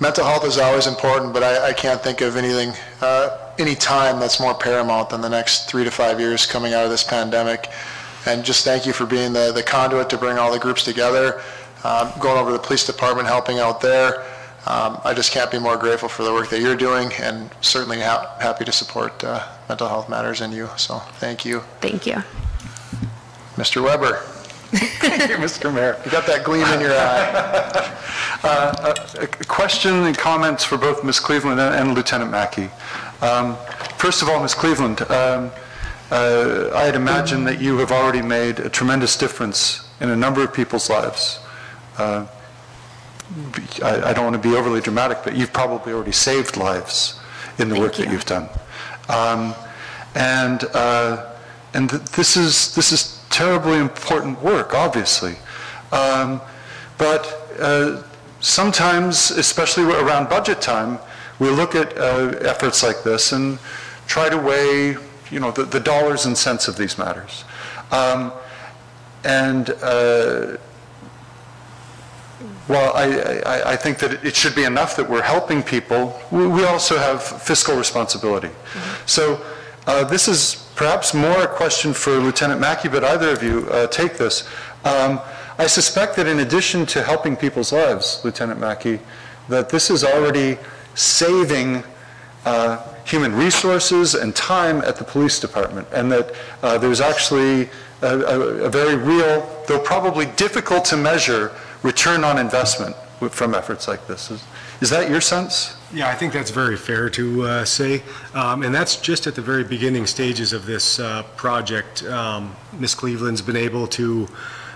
Mental health is always important, but I, I can't think of anything, uh, any time that's more paramount than the next three to five years coming out of this pandemic. And just thank you for being the, the conduit to bring all the groups together, um, going over to the police department, helping out there. Um, I just can't be more grateful for the work that you're doing and certainly ha- happy to support uh, mental health matters and you. So thank you. Thank you. Mr. Weber. Thank you, Mr. Mayor. You got that gleam in your eye. Uh, A a question and comments for both Ms. Cleveland and- and Lieutenant Mackey. Um, First of all, Ms. Cleveland, um, uh, I had imagined that you have already made a tremendous difference in a number of people's lives. Uh, I I don't want to be overly dramatic, but you've probably already saved lives in the work that you've done. Um, And, uh, and th- this is, this is terribly important work, obviously. Um, But uh, sometimes, especially around budget time, we look at uh, efforts like this and try to weigh, you know, the, the dollars and cents of these matters. Um, and uh, while I, I, I think that it should be enough that we're helping people, we, we also have fiscal responsibility. So uh, this is perhaps more a question for Lieutenant Mackey, but either of you uh, take this. Um, I suspect that in addition to helping people's lives, Lieutenant Mackey, that this is already saving uh, human resources and time at the police department, and that uh, there's actually a, a, a very real, though probably difficult to measure, return on investment from efforts like this. Is, is that your sense? Yeah, I think that's very fair to uh, say, Um, and that's just at the very beginning stages of this uh, project. Um, Ms. Cleveland's been able to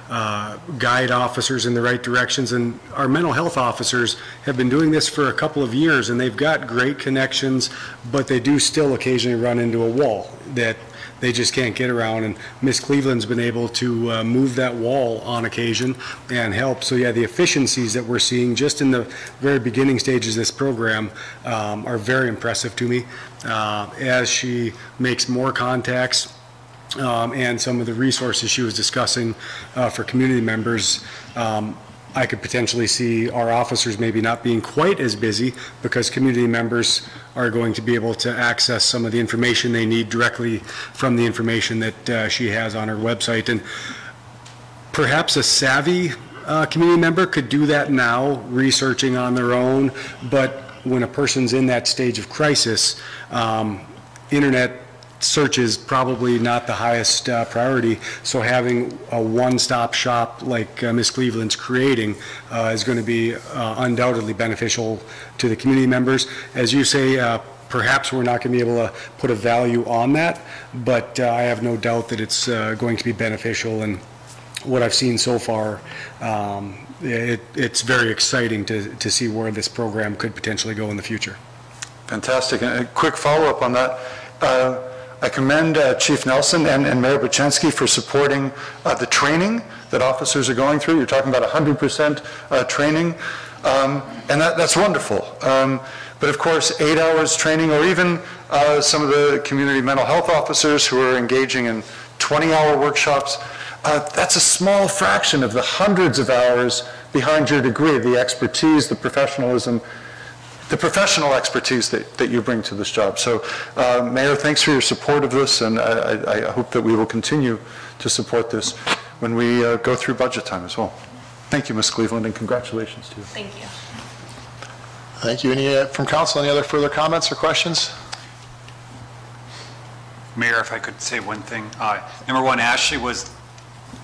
uh, guide officers in the right directions, and our mental health officers have been doing this for a couple of years, and they've got great connections, but they do still occasionally run into a wall that they just can't get around, and Ms. Cleveland's been able to uh, move that wall on occasion and help. So yeah, the efficiencies that we're seeing just in the very beginning stages of this program um, are very impressive to me. Uh, As she makes more contacts, um, and some of the resources she was discussing uh, for community members, um, I could potentially see our officers maybe not being quite as busy because community members are going to be able to access some of the information they need directly from the information that uh, she has on her website. And perhaps a savvy uh, community member could do that now, researching on their own, but when a person's in that stage of crisis, um, internet search is probably not the highest uh, priority, so having a one-stop shop like uh, Ms. Cleveland's creating uh, is going to be uh, undoubtedly beneficial to the community members. As you say, uh, perhaps we're not going to be able to put a value on that, but uh, I have no doubt that it's going to be beneficial, and what I've seen so far, um, it, it's very exciting to, to see where this program could potentially go in the future. Fantastic. And a quick follow-up on that. Uh, I commend uh, Chief Nelson and and Mayor Bochenski for supporting uh, the training that officers are going through. You're talking about 100% uh, training, Um, and that- that's wonderful. Um, But of course, eight hours training, or even uh, some of the community mental health officers who are engaging in 20-hour workshops, uh, that's a small fraction of the hundreds of hours behind your degree, the expertise, the professionalism, the professional expertise that, that you bring to this job. So, uh, Mayor, thanks for your support of this, and I, I, I hope that we will continue to support this when we uh, go through budget time as well. Thank you, Ms. Cleveland, and congratulations to you. Thank you. Thank you. Any, uh, from council, any other further comments or questions? Mayor, if I could say one thing. Uh, Number one, Ashley was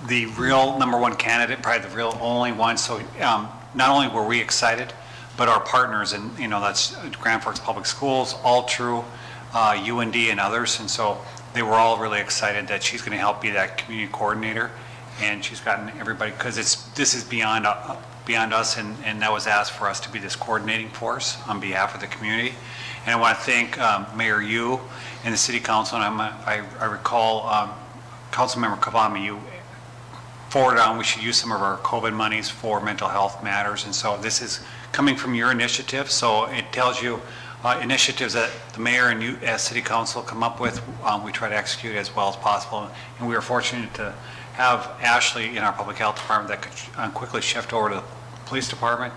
the real number one candidate, probably the real only one, so um, not only were we excited, but our partners, and, you know, that's Grand Forks Public Schools, Altru, uh, UND, and others, and so they were all really excited that she's going to help be that community coordinator, and she's gotten everybody, because it's, this is beyond, uh, beyond us, and, and that was asked for us to be this coordinating force on behalf of the community. And I want to thank um, Mayor Yu and the city council, and I'm, I I recall, um, Councilmember Kvamme, you forwarded on, we should use some of our COVID monies for mental health matters, and so this is coming from your initiative, so it tells you uh, initiatives that the mayor and you as city council come up with, um, we try to execute as well as possible, and we are fortunate to have Ashley in our public health department that could uh, quickly shift over to the police department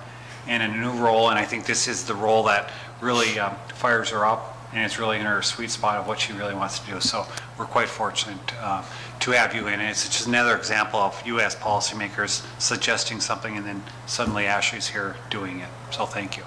in a new role, and I think this is the role that really um, fires her up, and it's really in her sweet spot of what she really wants to do. So we're quite fortunate uh, to have you in. And it's just another example of U.S. policymakers suggesting something, and then suddenly Ashley's here doing it. So thank you.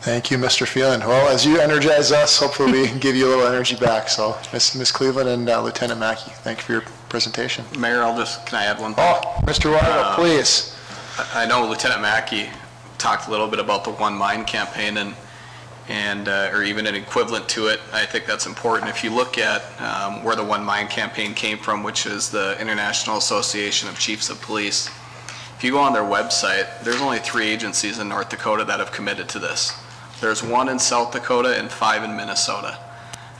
Thank you, Mr. Feland. Well, as you energize us, hopefully we can give you a little energy back. So, Ms. Ms. Cleveland and uh, Lieutenant Mackey, thank you for your presentation. Mayor, I'll just, can I add one thing? Oh, Mr. Wyra, Uh, please. I I know Lieutenant Mackey talked a little bit about the One Mind campaign and, and, uh, or even an equivalent to it. I think that's important. If you look at um, where the One Mind campaign came from, which is the International Association of Chiefs of Police, if you go on their website, there's only three agencies in North Dakota that have committed to this. There's one in South Dakota and five in Minnesota.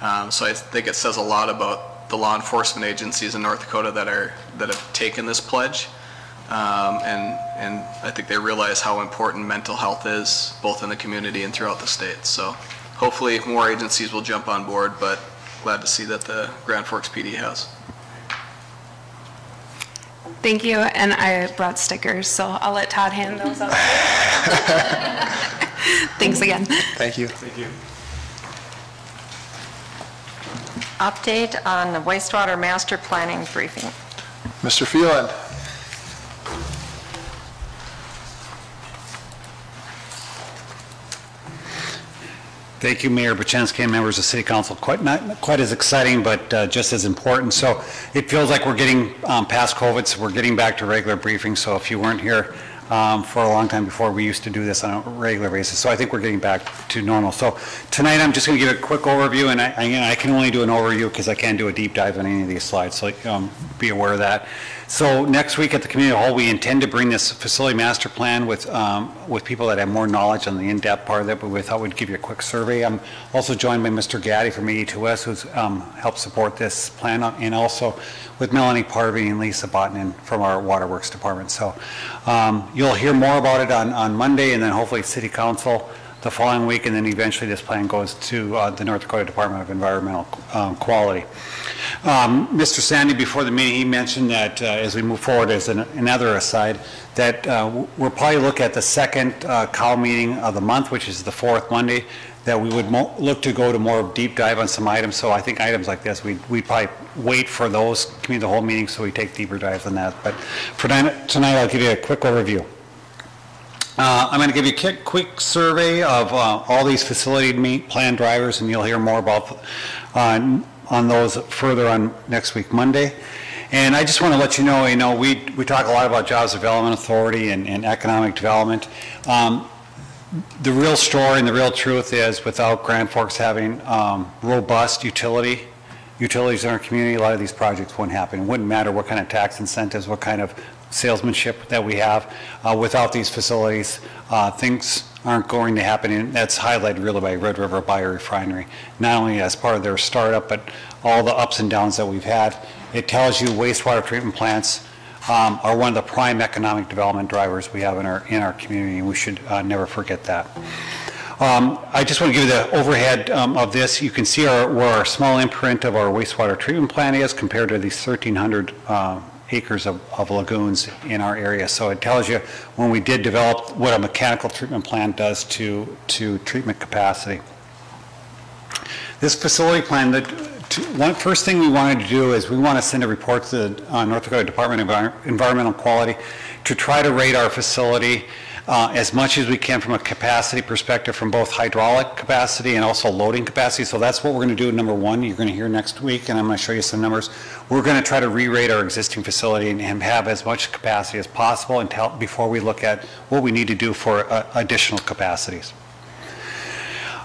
Um, So I think it says a lot about the law enforcement agencies in North Dakota that are, that have taken this pledge. Um, And, and I think they realize how important mental health is, both in the community and throughout the state. So hopefully more agencies will jump on board, but glad to see that the Grand Forks PD has. Thank you, and I brought stickers, so I'll let Todd hand those out. Thanks again. Thank you. Thank you. Update on the wastewater master planning briefing. Mr. Feland. Thank you, Mayor Bochenski and members of City Council. Quite, not quite as exciting, but uh, just as important. So it feels like we're getting um, past COVID, so we're getting back to regular briefings. So if you weren't here um, for a long time before, we used to do this on a regular basis. So I think we're getting back to normal. So tonight, I'm just going to give a quick overview, and I, I I can only do an overview because I can't do a deep dive on any of these slides, so um, be aware of that. So next week at the community hall, we intend to bring this facility master plan with, um, with people that have more knowledge on the in-depth part of it, but we thought we'd give you a quick survey. I'm also joined by Mr. Gaddy from AE2S, who's um, helped support this plan, and also with Melanie Parvey and Lisa Botnan from our Waterworks Department. So um, you'll hear more about it on, on Monday, and then hopefully City Council the following week, and then eventually this plan goes to uh, the North Dakota Department of Environmental um, Quality. Um, Mr. Sande, before the meeting, he mentioned that uh, as we move forward, as an- another aside, that uh, we'll probably look at the second uh, COW meeting of the month, which is the fourth Monday, that we would look to go to more deep dive on some items. So I think items like this, we'd we'd probably wait for those, community the whole meeting, so we take deeper dives on that. But for tonight, tonight, I'll give you a quick overview. Uh, I'm going to give you a quick, survey of uh, all these facility meet plan drivers, and you'll hear more about uh, on those further on next week, Monday. And I just want to let you know, you know, we, we talk a lot about Jobs Development Authority and, and economic development. Um, the real story and the real truth is without Grand Forks having um, robust utility, utilities in our community, a lot of these projects wouldn't happen. It wouldn't matter what kind of tax incentives, what kind of salesmanship that we have. Uh, Without these facilities, uh, things aren't going to happen. And that's highlighted really by Red River Biorefinery, not only as part of their startup, but all the ups and downs that we've had. It tells you wastewater treatment plants um, are one of the prime economic development drivers we have in our, in our community, and we should uh, never forget that. Um, I just want to give you the overhead um, of this. You can see our, where our small imprint of our wastewater treatment plant is compared to these 1,300 uh, acres of of lagoons in our area. So it tells you when we did develop what a mechanical treatment plant does to, to treatment capacity. This facility plan, the one, first thing we wanted to do is we want to send a report to the uh, North Dakota Department of Envi- Environmental Quality to try to rate our facility uh, as much as we can from a capacity perspective, from both hydraulic capacity and also loading capacity. So that's what we're going to do, number one, you're going to hear next week, and I'm going to show you some numbers. We're going to try to re-rate our existing facility and- and have as much capacity as possible until, before we look at what we need to do for uh, additional capacities.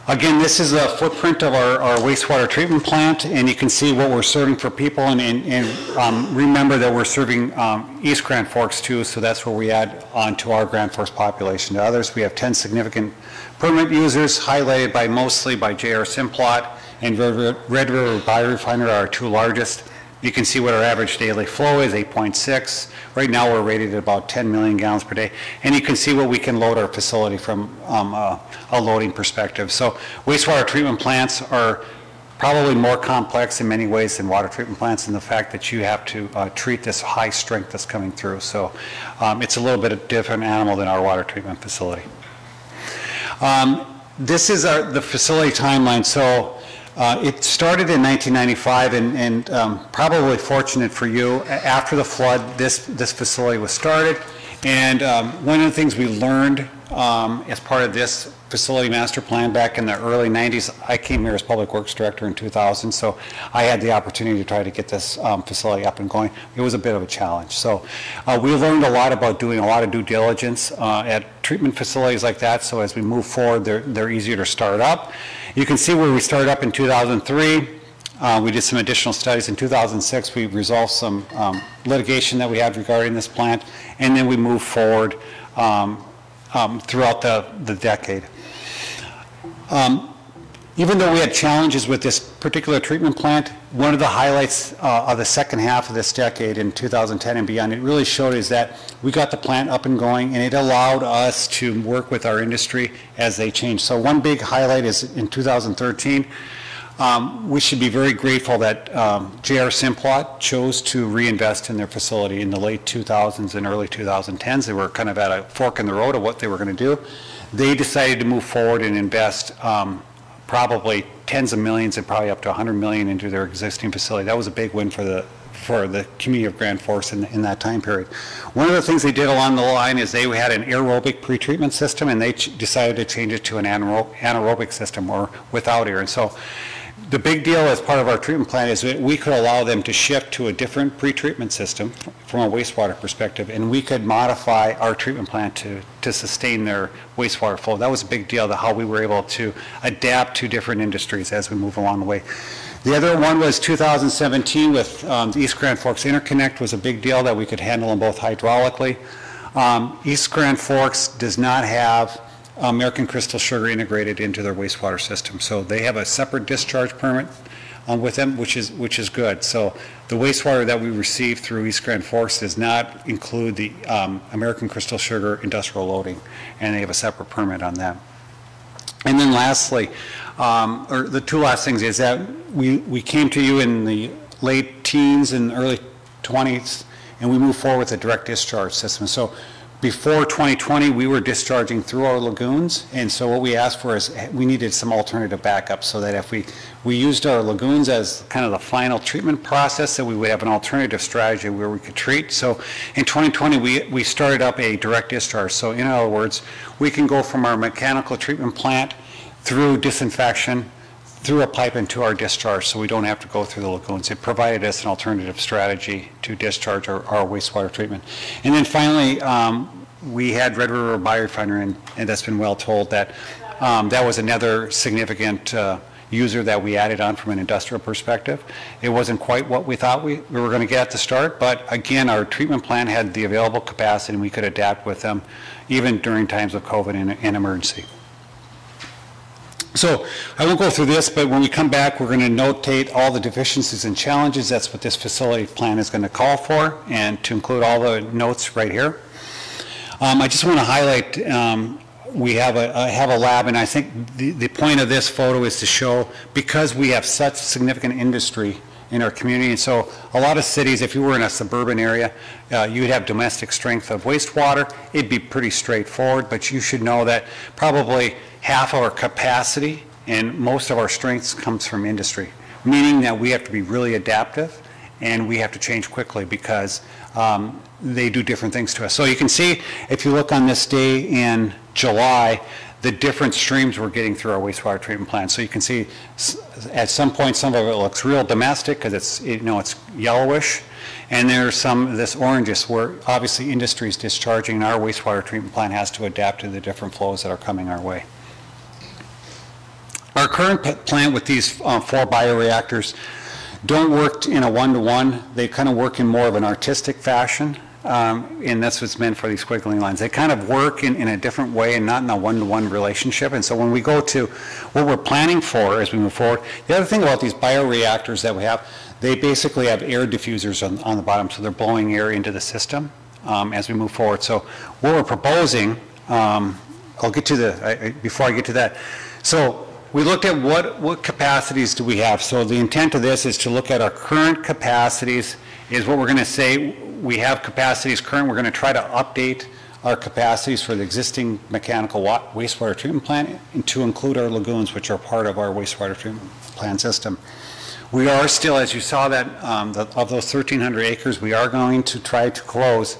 Again, this is a footprint of our our wastewater treatment plant, and you can see what we're serving for people, and- and and, um, remember that we're serving um, East Grand Forks too, so that's where we add on to our Grand Forks population. To others, we have 10 significant permit users, highlighted by mostly by JR Simplot and Red River- Biorefinery our two largest. You can see what our average daily flow is, 8.6. Right now, we're rated at about 10 million gallons per day. And you can see what we can load our facility from um, a a loading perspective. So wastewater treatment plants are probably more complex in many ways than water treatment plants in the fact that you have to uh, treat this high strength that's coming through. So um, it's a little bit of different animal than our water treatment facility. Um, This is our, the facility timeline. So uh, it started in 1995 and, and um, probably fortunate for you, after the flood, this, this facility was started. And um, one of the things we learned um, as part of this facility master plan back in the early 90s, I came here as Public Works Director in 2000, so I had the opportunity to try to get this um, facility up and going. It was a bit of a challenge. So uh, we learned a lot about doing a lot of due diligence uh, at treatment facilities like that, so as we move forward, they're, they're easier to start up. You can see where we started up in 2003. Uh, We did some additional studies. In 2006, we resolved some um, litigation that we had regarding this plant, and then we moved forward um, um, throughout the the decade. Um, Even though we had challenges with this particular treatment plant, one of the highlights uh, of the second half of this decade in 2010 and beyond, it really showed is that we got the plant up and going, and it allowed us to work with our industry as they changed. So one big highlight is in 2013, um, we should be very grateful that um, J.R. Simplot chose to reinvest in their facility in the late 2000s and early 2010s. They were kind of at a fork in the road of what they were going to do. They decided to move forward and invest um, probably tens of millions and probably up to 100 million into their existing facility. That was a big win for the for the community of Grand Forks in, in that time period. One of the things they did along the line is they had an aerobic pretreatment system and they decided to change it to an anaero- anaerobic system or without air. And so the big deal as part of our treatment plan is that we could allow them to shift to a different pretreatment system from a wastewater perspective, and we could modify our treatment plant to, to sustain their wastewater flow. That was a big deal, how we were able to adapt to different industries as we move along the way. The other one was 2017 with um, the East Grand Forks Interconnect was a big deal that we could handle them both hydraulically. Um, East Grand Forks does not have American Crystal Sugar integrated into their wastewater system. So they have a separate discharge permit um, with them, which is, which is good. So the wastewater that we receive through East Grand Forks does not include the um, American Crystal Sugar industrial loading, and they have a separate permit on that. And then lastly, um, or the two last things is that we, we came to you in the late teens and early 20s, and we moved forward with a direct discharge system. So before 2020, we were discharging through our lagoons, and so what we asked for is, we needed some alternative backup, so that if we, we used our lagoons as kind of the final treatment process, that we would have an alternative strategy where we could treat. So in 2020, we, we started up a direct discharge. So in other words, we can go from our mechanical treatment plant through disinfection, through a pipe into our discharge, so we don't have to go through the lagoons. It provided us an alternative strategy to discharge our, our wastewater treatment. And then finally, um, we had Red River Biorefinery, and, and that's been well told that um, that was another significant uh, user that we added on from an industrial perspective. It wasn't quite what we thought we, we were going to get at the start, but again, our treatment plan had the available capacity, and we could adapt with them even during times of COVID and, and emergency. So I won't go through this, but when we come back, we're going to notate all the deficiencies and challenges. That's what this facility plan is going to call for, and to include all the notes right here. Um, I just want to highlight, um, we have a, have a lab, and I think the, the point of this photo is to show, because we have such significant industry in our community, and so a lot of cities, if you were in a suburban area, uh, you'd have domestic strength of wastewater, it'd be pretty straightforward, but you should know that probably half of our capacity and most of our strengths comes from industry, meaning that we have to be really adaptive and we have to change quickly because um, they do different things to us. So you can see, if you look on this day in July, the different streams we're getting through our wastewater treatment plant. So you can see, at some point, some of it looks real domestic because it's, you know, it's yellowish. And there's some, this oranges where obviously industry is discharging and our wastewater treatment plant has to adapt to the different flows that are coming our way. Our current plant with these uh, four bioreactors don't work in a one-to-one. They kind of work in more of an artistic fashion, um, and that's what's meant for these squiggly lines. They kind of work in, in a different way and not in a one-to-one relationship. And so when we go to what we're planning for as we move forward, the other thing about these bioreactors that we have, they basically have air diffusers on, on the bottom, so they're blowing air into the system um, as we move forward. So what we're proposing, um, I'll get to the, I- before I get to that. So we looked at what, what capacities do we have? So the intent of this is to look at our current capacities, is what we're going to say, we have capacities current, we're going to try to update our capacities for the existing mechanical wa- wastewater treatment plant to include our lagoons, which are part of our wastewater treatment plant system. We are still, as you saw that, um, the- of those 1,300 acres, we are going to try to close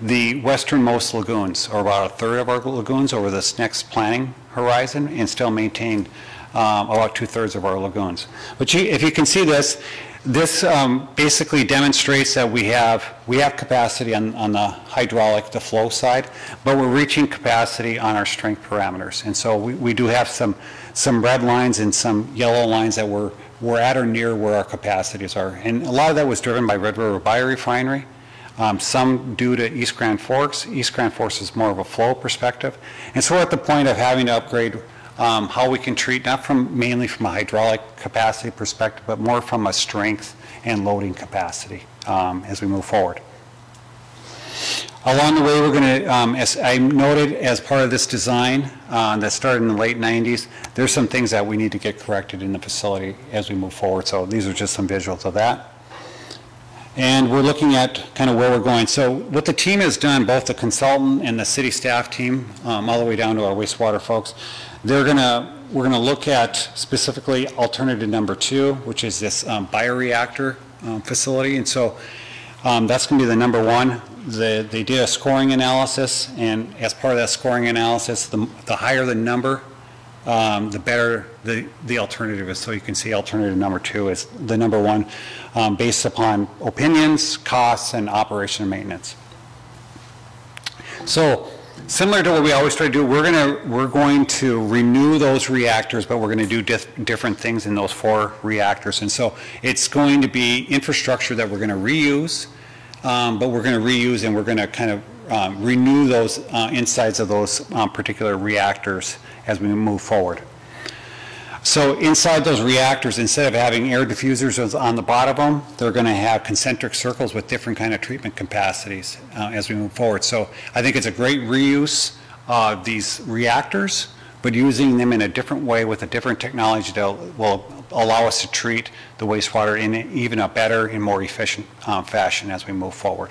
the westernmost lagoons, or about a third of our lagoons over this next planning horizon, and still maintain um, about two-thirds of our lagoons. But you, if you can see this, this um, basically demonstrates that we have, we have capacity on, on the hydraulic, the flow side, but we're reaching capacity on our strength parameters. And so we, we do have some, some red lines and some yellow lines that we're, we're at or near where our capacities are. And a lot of that was driven by Red River Biorefinery, um, some due to East Grand Forks. East Grand Forks is more of a flow perspective. And so we're at the point of having to upgrade um, how we can treat, not from, mainly from a hydraulic capacity perspective, but more from a strength and loading capacity um, as we move forward. Along the way, we're going to, as I noted, as part of this design uh, that started in the late 90s, there's some things that we need to get corrected in the facility as we move forward. So these are just some visuals of that. And we're looking at kind of where we're going. So what the team has done, both the consultant and the city staff team, um, all the way down to our wastewater folks, they're to, we're to look at specifically alternative number two, which is this um, bioreactor um, facility. And so um, that's to be the number one. The, they did a scoring analysis, and as part of that scoring analysis, the, the higher the number, um, the better the, the alternative is. So you can see alternative number two is the number one, um, based upon opinions, costs, and operation and maintenance. So similar to what we always try to do, we're gonna, we're going to renew those reactors, but we're gonna do dif- different things in those four reactors. And so it's going to be infrastructure that we're gonna reuse, um, but we're gonna reuse and we're gonna kind of um, renew those uh, insides of those um, particular reactors as we move forward. So inside those reactors, instead of having air diffusers on the bottom of them, they're going to have concentric circles with different kind of treatment capacities uh, as we move forward. So I think it's a great reuse of these reactors, but using them in a different way with a different technology that will allow us to treat the wastewater in even a better and more efficient um, fashion as we move forward.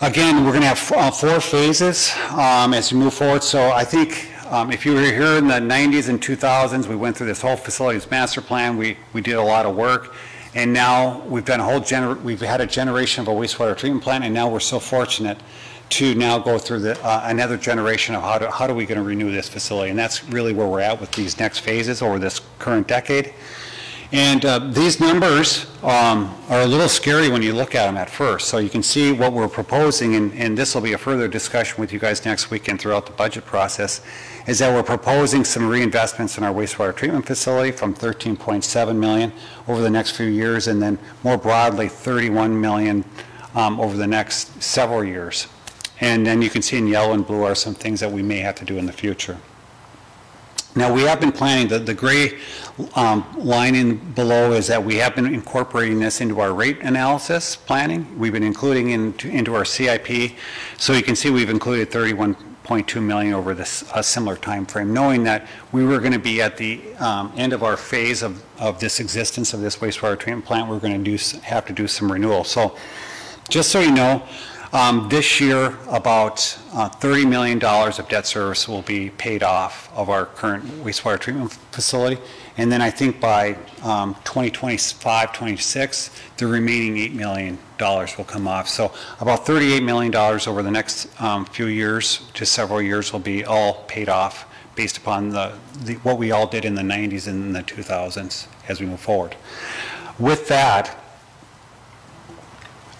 Again, we're going to have uh, four phases um, as we move forward. So I think um, if you were here in the 90s and 2000s, we went through this whole facilities master plan. We, we did a lot of work. And now we've done a whole gener, we've had a generation of a wastewater treatment plant, and now we're so fortunate to now go through the, uh, another generation of how do, how do we going to renew this facility? And that's really where we're at with these next phases over this current decade. And uh, these numbers um, are a little scary when you look at them at first. So you can see what we're proposing, and, and this will be a further discussion with you guys next week and throughout the budget process, is that we're proposing some reinvestments in our wastewater treatment facility from 13.7 million over the next few years, and then more broadly, 31 million um, over the next several years. And then you can see in yellow and blue are some things that we may have to do in the future. Now, we have been planning, the, the gray um, line in below is that we have been incorporating this into our rate analysis planning. We've been including into, into our CIP. So you can see we've included 31.2 million over this a similar time frame, knowing that we were going to be at the um, end of our phase of, of this existence of this wastewater treatment plant. We're going to do have to do some renewal. So just so you know, um, This year, about uh, $30 million of debt service will be paid off of our current wastewater treatment facility, And then I think by um, 2025, 26, the remaining $8 million will come off. So about $38 million over the next um, few years to several years will be all paid off based upon the, the- what we all did in the 90s and the 2000s as we move forward. With that,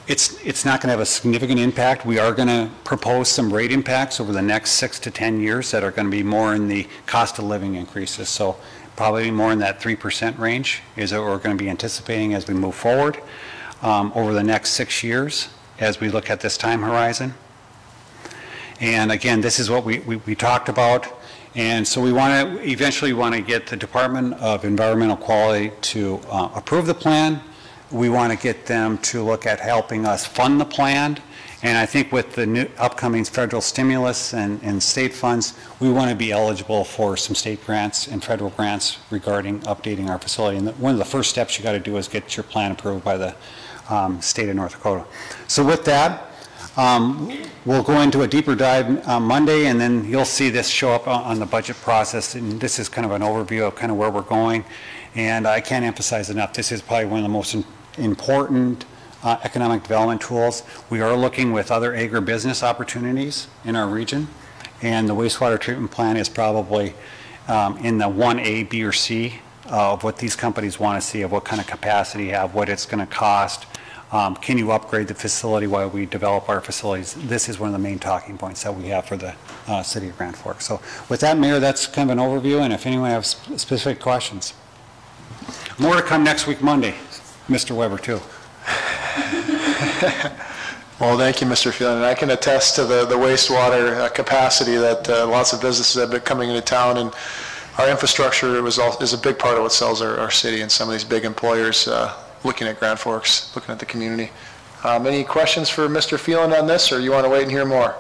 it's, it's not going to have a significant impact. We are going to propose some rate impacts over the next six to 10 years that are going to be more in the cost of living increases. So probably more in that 3% range is what we're going to be anticipating as we move forward um, over the next six years as we look at this time horizon. And again, this is what we, we, we talked about. And so we want to, eventually want to get the Department of Environmental Quality to uh, approve the plan. We want to get them to look at helping us fund the plan. And I think with the new upcoming federal stimulus and, and state funds, we want to be eligible for some state grants and federal grants regarding updating our facility. And one of the first steps you got to do is get your plan approved by the um, state of North Dakota. So with that, um, We'll go into a deeper dive on Monday, and then you'll see this show up on on the budget process. And this is kind of an overview of kind of where we're going. And I can't emphasize enough, this is probably one of the most important uh, economic development tools. We are looking with other agribusiness opportunities in our region, and the wastewater treatment plant is probably um, in the 1A, B, or C of what these companies want to see, of what kind of capacity you have, what it's going to cost, um, Can you upgrade the facility while we develop our facilities? This is one of the main talking points that we have for the uh, city of Grand Forks. So with that, Mayor, that's kind of an overview, and if anyone has sp- specific questions. More to come next week, Monday, Mr. Weber, too. Well, thank you, Mr. Feland, and I can attest to the the wastewater uh, capacity that uh, lots of businesses have been coming into town, and our infrastructure was, al- is a big part of what sells our, our city, and some of these big employers uh, looking at Grand Forks, looking at the community. Um, Any questions for Mr. Feland on this, or you want to wait and hear more?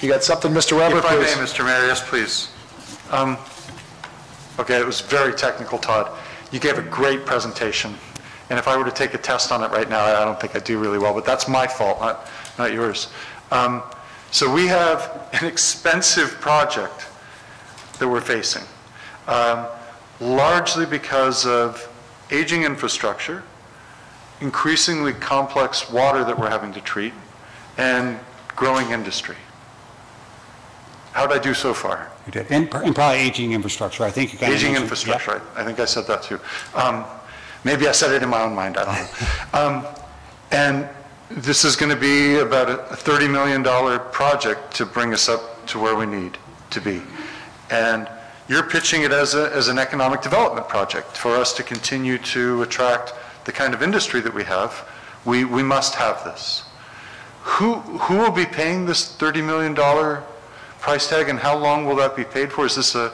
You got something, Mr. Weber, If I may. Mr. Mayor, yes, please. Um, Okay, it was very technical, Todd. You gave a great presentation, and if I were to take a test on it right now, I don't think I'd do really well, but that's my fault, not, not yours. Um, So we have an expensive project that we're facing, um, largely because of aging infrastructure, increasingly complex water that we're having to treat, and growing industry. How'd I do so far? You did. And and probably aging infrastructure, I think you kind Aging infrastructure, I I think I said that too. Um, Maybe I said it in my own mind, I don't know. Um, And this is going to be about a $30 million project to bring us up to where we need to be. And you're pitching it as a, as an economic development project for us to continue to attract the kind of industry that we have. We, we must have this. Who, who will be paying this $30 million price tag and how long will that be paid for? Is this a,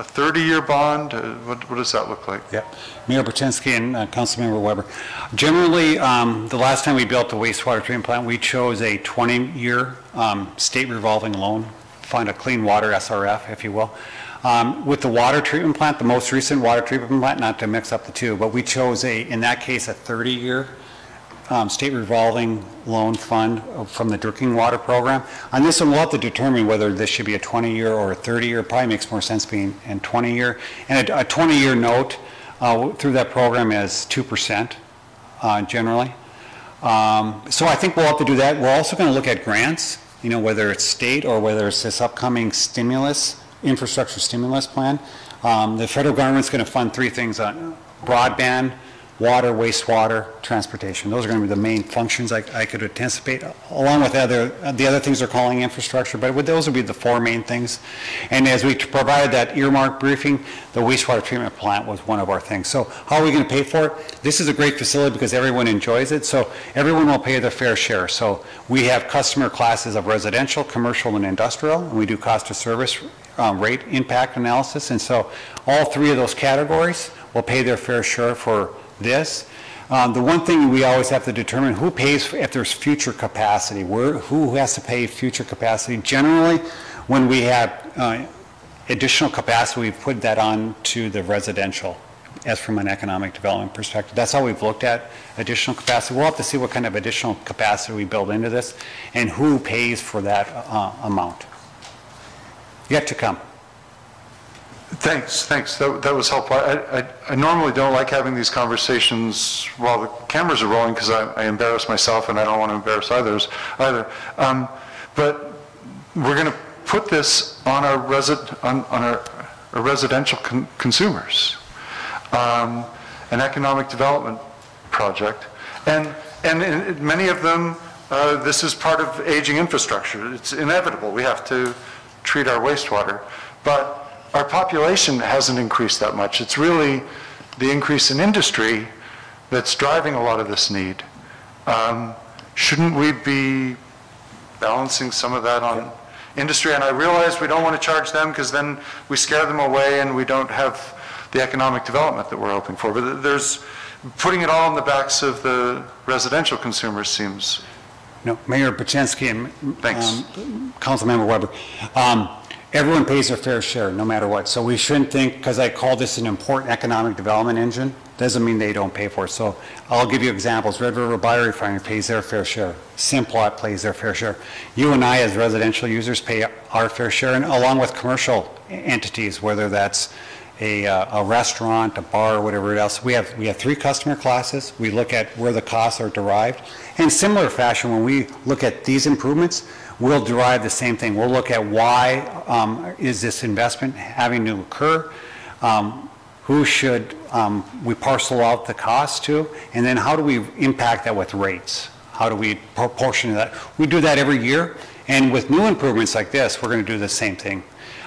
a 30-year bond? Uh, What, what does that look like? Yeah. Mayor Bochenski and uh, Councilmember Weber. Generally, um, the last time we built the wastewater treatment plant, we chose a 20-year um, state revolving loan fund, a clean water SRF, if you will. Um, With the water treatment plant, the most recent water treatment plant, not to mix up the two, but we chose a, in that case, a 30-year um, state revolving loan fund from the drinking water program. On this one, we'll have to determine whether this should be a 20-year or a 30-year. Probably makes more sense being in 20-year. And a 20-year note uh, through that program is 2% uh, generally. Um, So I think we'll have to do that. We're also going to look at grants, you know, whether it's state or whether it's this upcoming stimulus, infrastructure stimulus plan. Um, The federal government's going to fund three things, on broadband, water, wastewater, transportation. Those are going to be the main functions I I could anticipate, along with other, the other things they're calling infrastructure, but those would be the four main things. And as we provided that earmark briefing, the wastewater treatment plant was one of our things. So how are we going to pay for it? This is a great facility because everyone enjoys it, so everyone will pay their fair share. So we have customer classes of residential, commercial, and industrial, and we do cost of service um, rate impact analysis. And so all three of those categories will pay their fair share for this. Um, The one thing we always have to determine, who pays if there's future capacity? Where, who has to pay future capacity? Generally, when we have uh, additional capacity, we put that on to the residential as from an economic development perspective. That's how we've looked at additional capacity. We'll have to see what kind of additional capacity we build into this and who pays for that uh, amount. Yet to come. Thanks, thanks. That, that was helpful. I, I, I normally don't like having these conversations while the cameras are rolling because I, I embarrass myself and I don't want to embarrass others either. Um, but we're going to put this on our resi, on, on our, our residential con- consumers. Um, an economic development project. And, and in many of them, uh, this is part of aging infrastructure. It's inevitable. We have to treat our wastewater. But our population hasn't increased that much. It's really the increase in industry that's driving a lot of this need. Um, Shouldn't we be balancing some of that on industry? And I realize we don't want to charge them because then we scare them away and we don't have the economic development that we're hoping for. But there's, putting it all on the backs of the residential consumers seems, No, Mayor Bochenski and Thanks. um, Councilmember Weber, um, everyone pays their fair share, no matter what. So we shouldn't think, because I call this an important economic development engine, doesn't mean they don't pay for it. So I'll give you examples. Red River Biorefinery pays their fair share. Simplot pays their fair share. You and I, as residential users, pay our fair share, and along with commercial entities, whether that's a, uh, a restaurant, a bar, whatever else. We have, we have three customer classes. We look at where the costs are derived. In similar fashion, when we look at these improvements, we'll derive the same thing. We'll look at why um, is this investment having to occur? Um, Who should um, we parcel out the cost to? And then how do we impact that with rates? How do we proportion that? We do that every year. And with new improvements like this, we're going to do the same thing.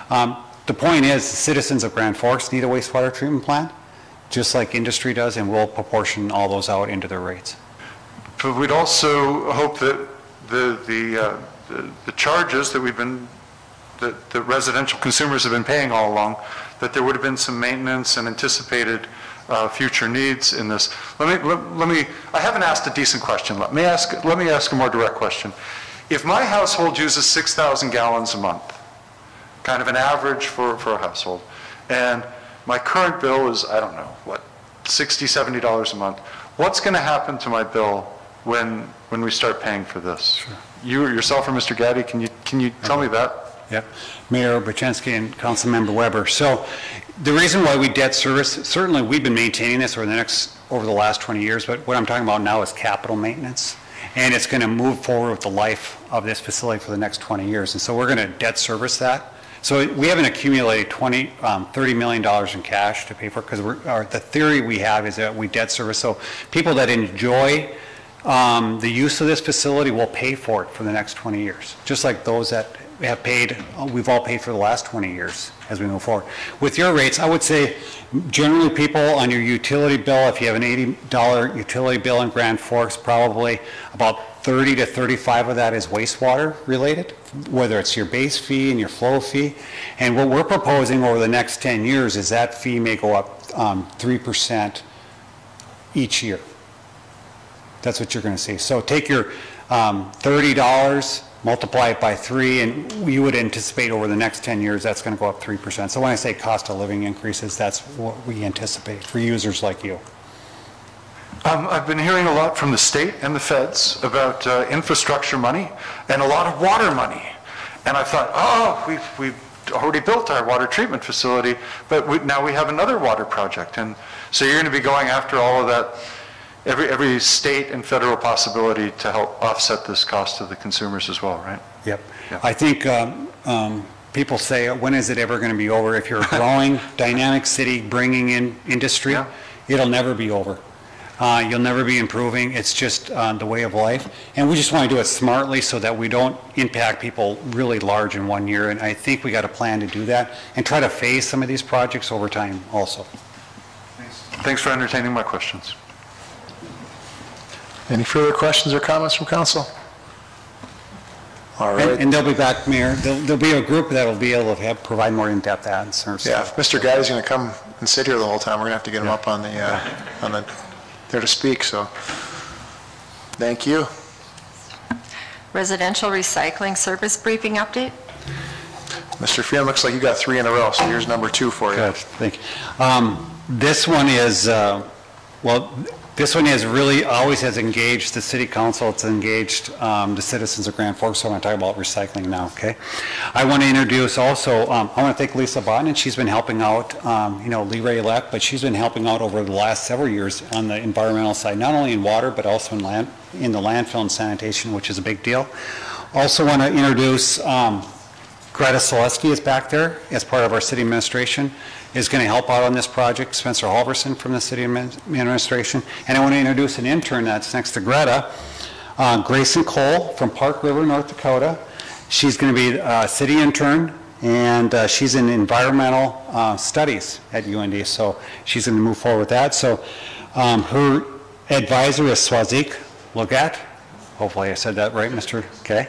Um, The point is, the citizens of Grand Forks need a wastewater treatment plant, just like industry does, and we'll proportion all those out into their rates. but we'd also hope that the, the, uh, the- charges that we've been, that the residential consumers have been paying all along, that there would have been some maintenance and anticipated uh, future needs in this. Let me, let let me, I haven't asked a decent question. Let me ask, let me ask a more direct question. If my household uses 6,000 gallons a month, kind of an average for, for a household, and my current bill is, I don't know, what, 60, 70 dollars a month, what's going to happen to my bill when, when we start paying for this? You, yourself or Mr. Gaddy, can you, can you tell me that? Yep. Mayor Bochenski and Councilmember Weber. So the reason why we debt service, certainly we've been maintaining this over the next, over the last 20 years, but what I'm talking about now is capital maintenance. And it's going to move forward with the life of this facility for the next 20 years. And so we're going to debt service that. So we haven't accumulated 20, um, $30 million in cash to pay for it because the theory we have is that we debt service. So people that enjoy um, the use of this facility will pay for it for the next 20 years, just like those that have paid, uh, we've all paid for the last 20 years as we move forward. With your rates, I would say generally people on your utility bill, if you have an $80 utility bill in Grand Forks, probably about 30 to 35 of that is wastewater related, whether it's your base fee and your flow fee. And what we're proposing over the next 10 years is that fee may go up um, 3% each year. That's what you're going to see. So take your um, $30, multiply it by three, and you would anticipate over the next 10 years, that's going to go up 3%. So when I say cost of living increases, that's what we anticipate for users like you. Um, I've been hearing a lot from the state and the feds about uh, infrastructure money and a lot of water money. And I thought, oh, we've, we've already built our water treatment facility, but we, now we have another water project. And so you're going to be going after all of that, every, every state and federal possibility to help offset this cost to the consumers as well, right? Yep. I think um, um, people say, when is it ever going to be over? If you're a growing, dynamic city bringing in industry, it'll never be over. Uh, You'll never be improving. It's just uh, the way of life. And we just want to do it smartly so that we don't impact people really large in one year. And I think we got a plan to do that and try to phase some of these projects over time also. Thanks, Thanks for entertaining my questions. Any further questions or comments from council? All right. And and they'll be back, Mayor, there'll there'll be a group that will be able to have, provide more in-depth answers. Yeah, if Mr. Guy is going to come and sit here the whole time, we're going to have to get him up on the, uh, on the, there to speak, so. Thank you. Residential recycling service briefing update? Mr. Freeman, looks like you got three in a row, so here's number two for you. Good, thank you. Um, This one is, uh, well, This one has really, always has engaged the city council, it's engaged um, the citizens of Grand Forks, so I'm going to talk about recycling now, okay? I want to introduce also, um, I want to thank Lisa Bodnan, she's been helping out, um, you know, Lee Ray elect, but she's been helping out over the last several years on the environmental side, not only in water, but also in land, in the landfill and sanitation, which is a big deal. Also want to introduce um, Greta Selesky is back there as part of our city administration, is going to help out on this project, Spencer Halverson from the city administration. And I want to introduce an intern that's next to Greta, uh, Grayson Cole from Park River, North Dakota. She's going to be a city intern, and uh, she's in environmental uh, studies at UND, so she's going to move forward with that. So um, her advisor is Swazik Logat. Hopefully I said that right, Mr. Okay.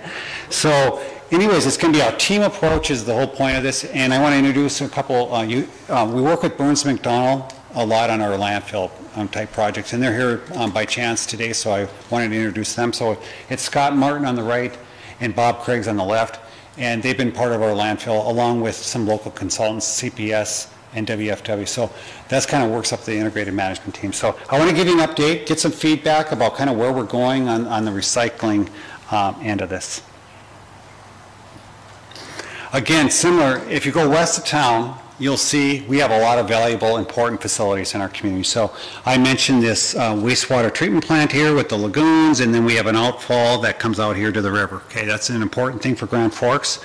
So anyways, it's going to be our team approach is the whole point of this, and I want to introduce a couple, uh, you, uh, we work with Burns McDonnell a lot on our landfill um, type projects, and they're here um, by chance today, so I wanted to introduce them. So it's Scott Martin on the right and Bob Craigs on the left, and they've been part of our landfill along with some local consultants, CPS and WFW. So that's kind of works up the integrated management team. So I want to give you an update, get some feedback about kind of where we're going on, on the recycling um, end of this. Again, similar, if you go west of town, you'll see we have a lot of valuable, important facilities in our community. So I mentioned this uh, wastewater treatment plant here with the lagoons, and then we have an outfall that comes out here to the river. Okay, that's an important thing for Grand Forks.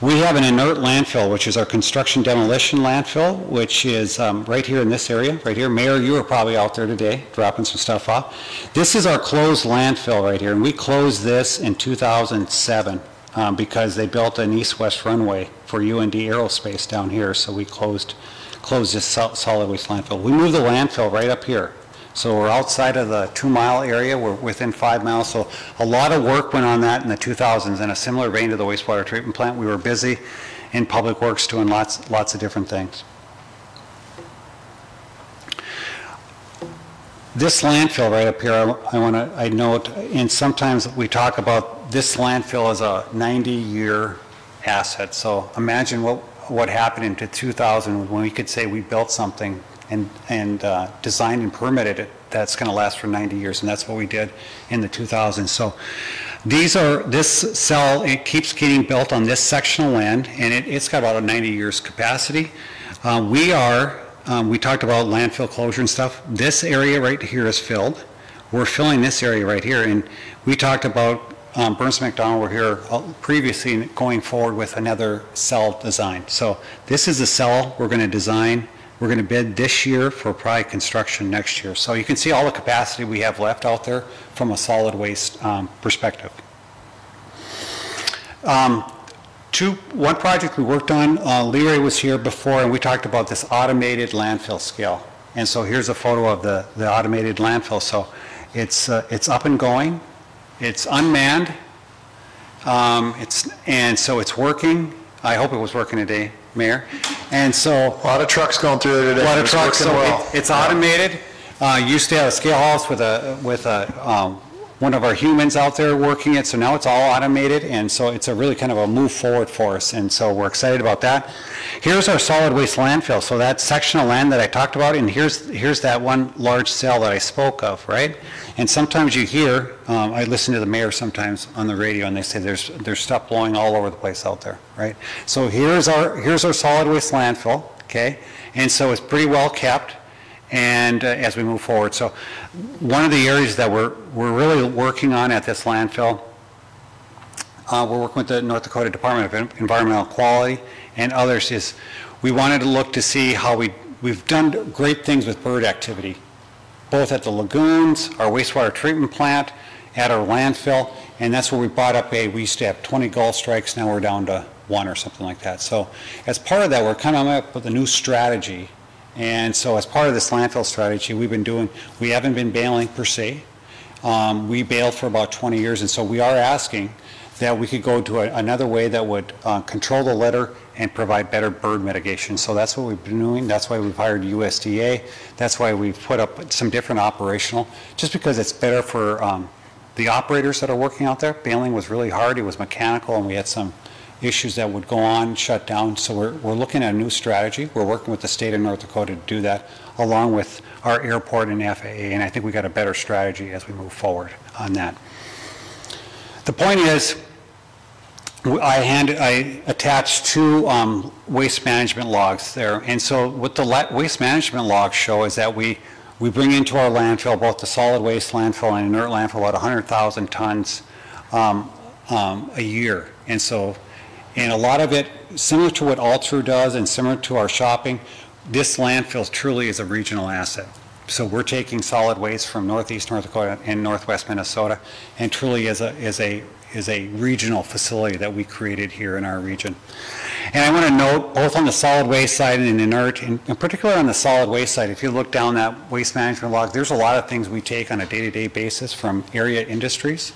We have an inert landfill, which is our construction demolition landfill, which is um, right here in this area, right here. Mayor, you were probably out there today dropping some stuff off. This is our closed landfill right here, and we closed this in 2007 um, because they built an east-west runway for UND Aerospace down here, so we closed, closed this solid waste landfill. We moved the landfill right up here. So we're outside of the two-mile area, we're within five miles, so a lot of work went on that in the 2000s, in a similar vein to the wastewater treatment plant. We were busy in Public Works doing lots, lots of different things. This landfill right up here, I want to, I note, and sometimes we talk about this landfill is a 90-year asset. So imagine what, what happened into 2000 when we could say we built something and, and uh, designed and permitted it that's going to last for 90 years, and that's what we did in the 2000s. So these are, this cell, it keeps getting built on this section of land, and it, it's got about a 90 years capacity. Uh, we are, um, we talked about landfill closure and stuff. This area right here is filled. We're filling this area right here, and we talked about um, Burns McDonnell were here uh, previously going forward with another cell design. So this is a cell we're going to design. We're going to bid this year for probably construction next year. So you can see all the capacity we have left out there from a solid waste um, perspective. Um, two, one project we worked on, uh, Leroy was here before, and we talked about this automated landfill scale. And so here's a photo of the, the automated landfill. So it's, uh, it's up and going. It's unmanned. Um, it's, and so it's working. I hope it was working today, Mayor. And so. A lot of trucks going through there today. A lot of trucks, so well. it- it's automated. Uh, Used to have a scale house with a, with a, um, one of our humans out there working it, so now it's all automated, and so it's a really kind of a move forward for us, and so we're excited about that. Here's our solid waste landfill, so that section of land that I talked about, and here's, here's that one large cell that I spoke of, right? And sometimes you hear, um, I listen to the mayor sometimes on the radio, and they say there's, there's stuff blowing all over the place out there, right? So here's our, here's our solid waste landfill, okay? And so it's pretty well kept, and uh, as we move forward. So one of the areas that we're, we're really working on at this landfill, uh, we're working with the North Dakota Department of Environmental Quality and others, is we wanted to look to see how we, we've done great things with bird activity, both at the lagoons, our wastewater treatment plant, at our landfill, and that's where we brought up a, we used to have 20 gull strikes, now we're down to one or something like that. So as part of that, we're coming up with a new strategy and so as part of this landfill strategy, we've been doing, we haven't been bailing per se. Um, We bailed for about 20 years, and so we are asking that we could go to a- another way that would uh, control the litter and provide better bird mitigation. So that's what we've been doing. That's why we've hired USDA. That's why we've put up some different operational, just because it's better for um, the operators that are working out there. Bailing was really hard. It was mechanical, and we had some issues that would go on, shut down. So we're, we're looking at a new strategy. We're working with the state of North Dakota to do that, along with our airport and FAA, and I think we got a better strategy as we move forward on that. The point is, I hand, I attached two um, waste management logs there, and so what the waste management logs show is that we, we bring into our landfill, both the solid waste landfill and inert landfill, about 100,000 tons um, um, a year. And so, and a lot of it, similar to what Altru does and similar to our shopping, this landfill truly is a regional asset. So we're taking solid waste from northeast North Dakota and northwest Minnesota, and truly is a, is a, is a regional facility that we created here in our region. And I want to note, both on the solid waste side and inert, in in particular on the solid waste side, if you look down that waste management log, there's a lot of things we take on a day-to-day basis from area industries.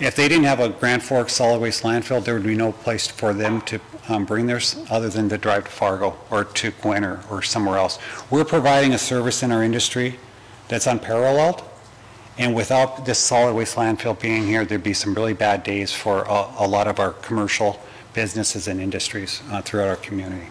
If they didn't have a Grand Forks solid waste landfill, there would be no place for them to um, bring theirs other than to drive to Fargo or to Gwen or, or somewhere else. We're providing a service in our industry that's unparalleled. And without this solid waste landfill being here, there'd be some really bad days for a, a lot of our commercial businesses and industries uh, throughout our community.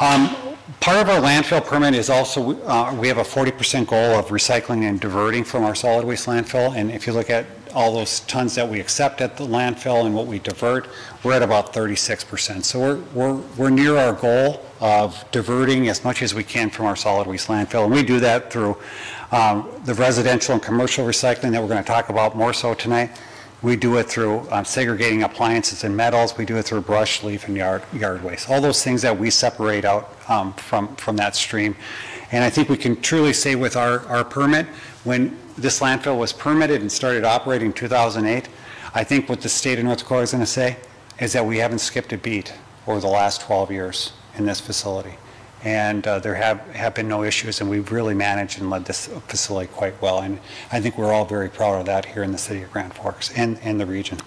Um, Part of our landfill permit is also, uh, we have a 40% goal of recycling and diverting from our solid waste landfill. And if you look at all those tons that we accept at the landfill and what we divert, we're at about 36%. So we're, we're, we're near our goal of diverting as much as we can from our solid waste landfill. And we do that through um, the residential and commercial recycling that we're going to talk about more so tonight. We do it through um, segregating appliances and metals. We do it through brush, leaf, and yard, yard waste. All those things that we separate out um, from, from that stream. And I think we can truly say with our, our permit, when this landfill was permitted and started operating in 2008, I think what the state of North Dakota is going to say is that we haven't skipped a beat over the last 12 years in this facility. And uh, there have, have been no issues, and we've really managed and led this facility quite well. And I think we're all very proud of that here in the city of Grand Forks and, and the region.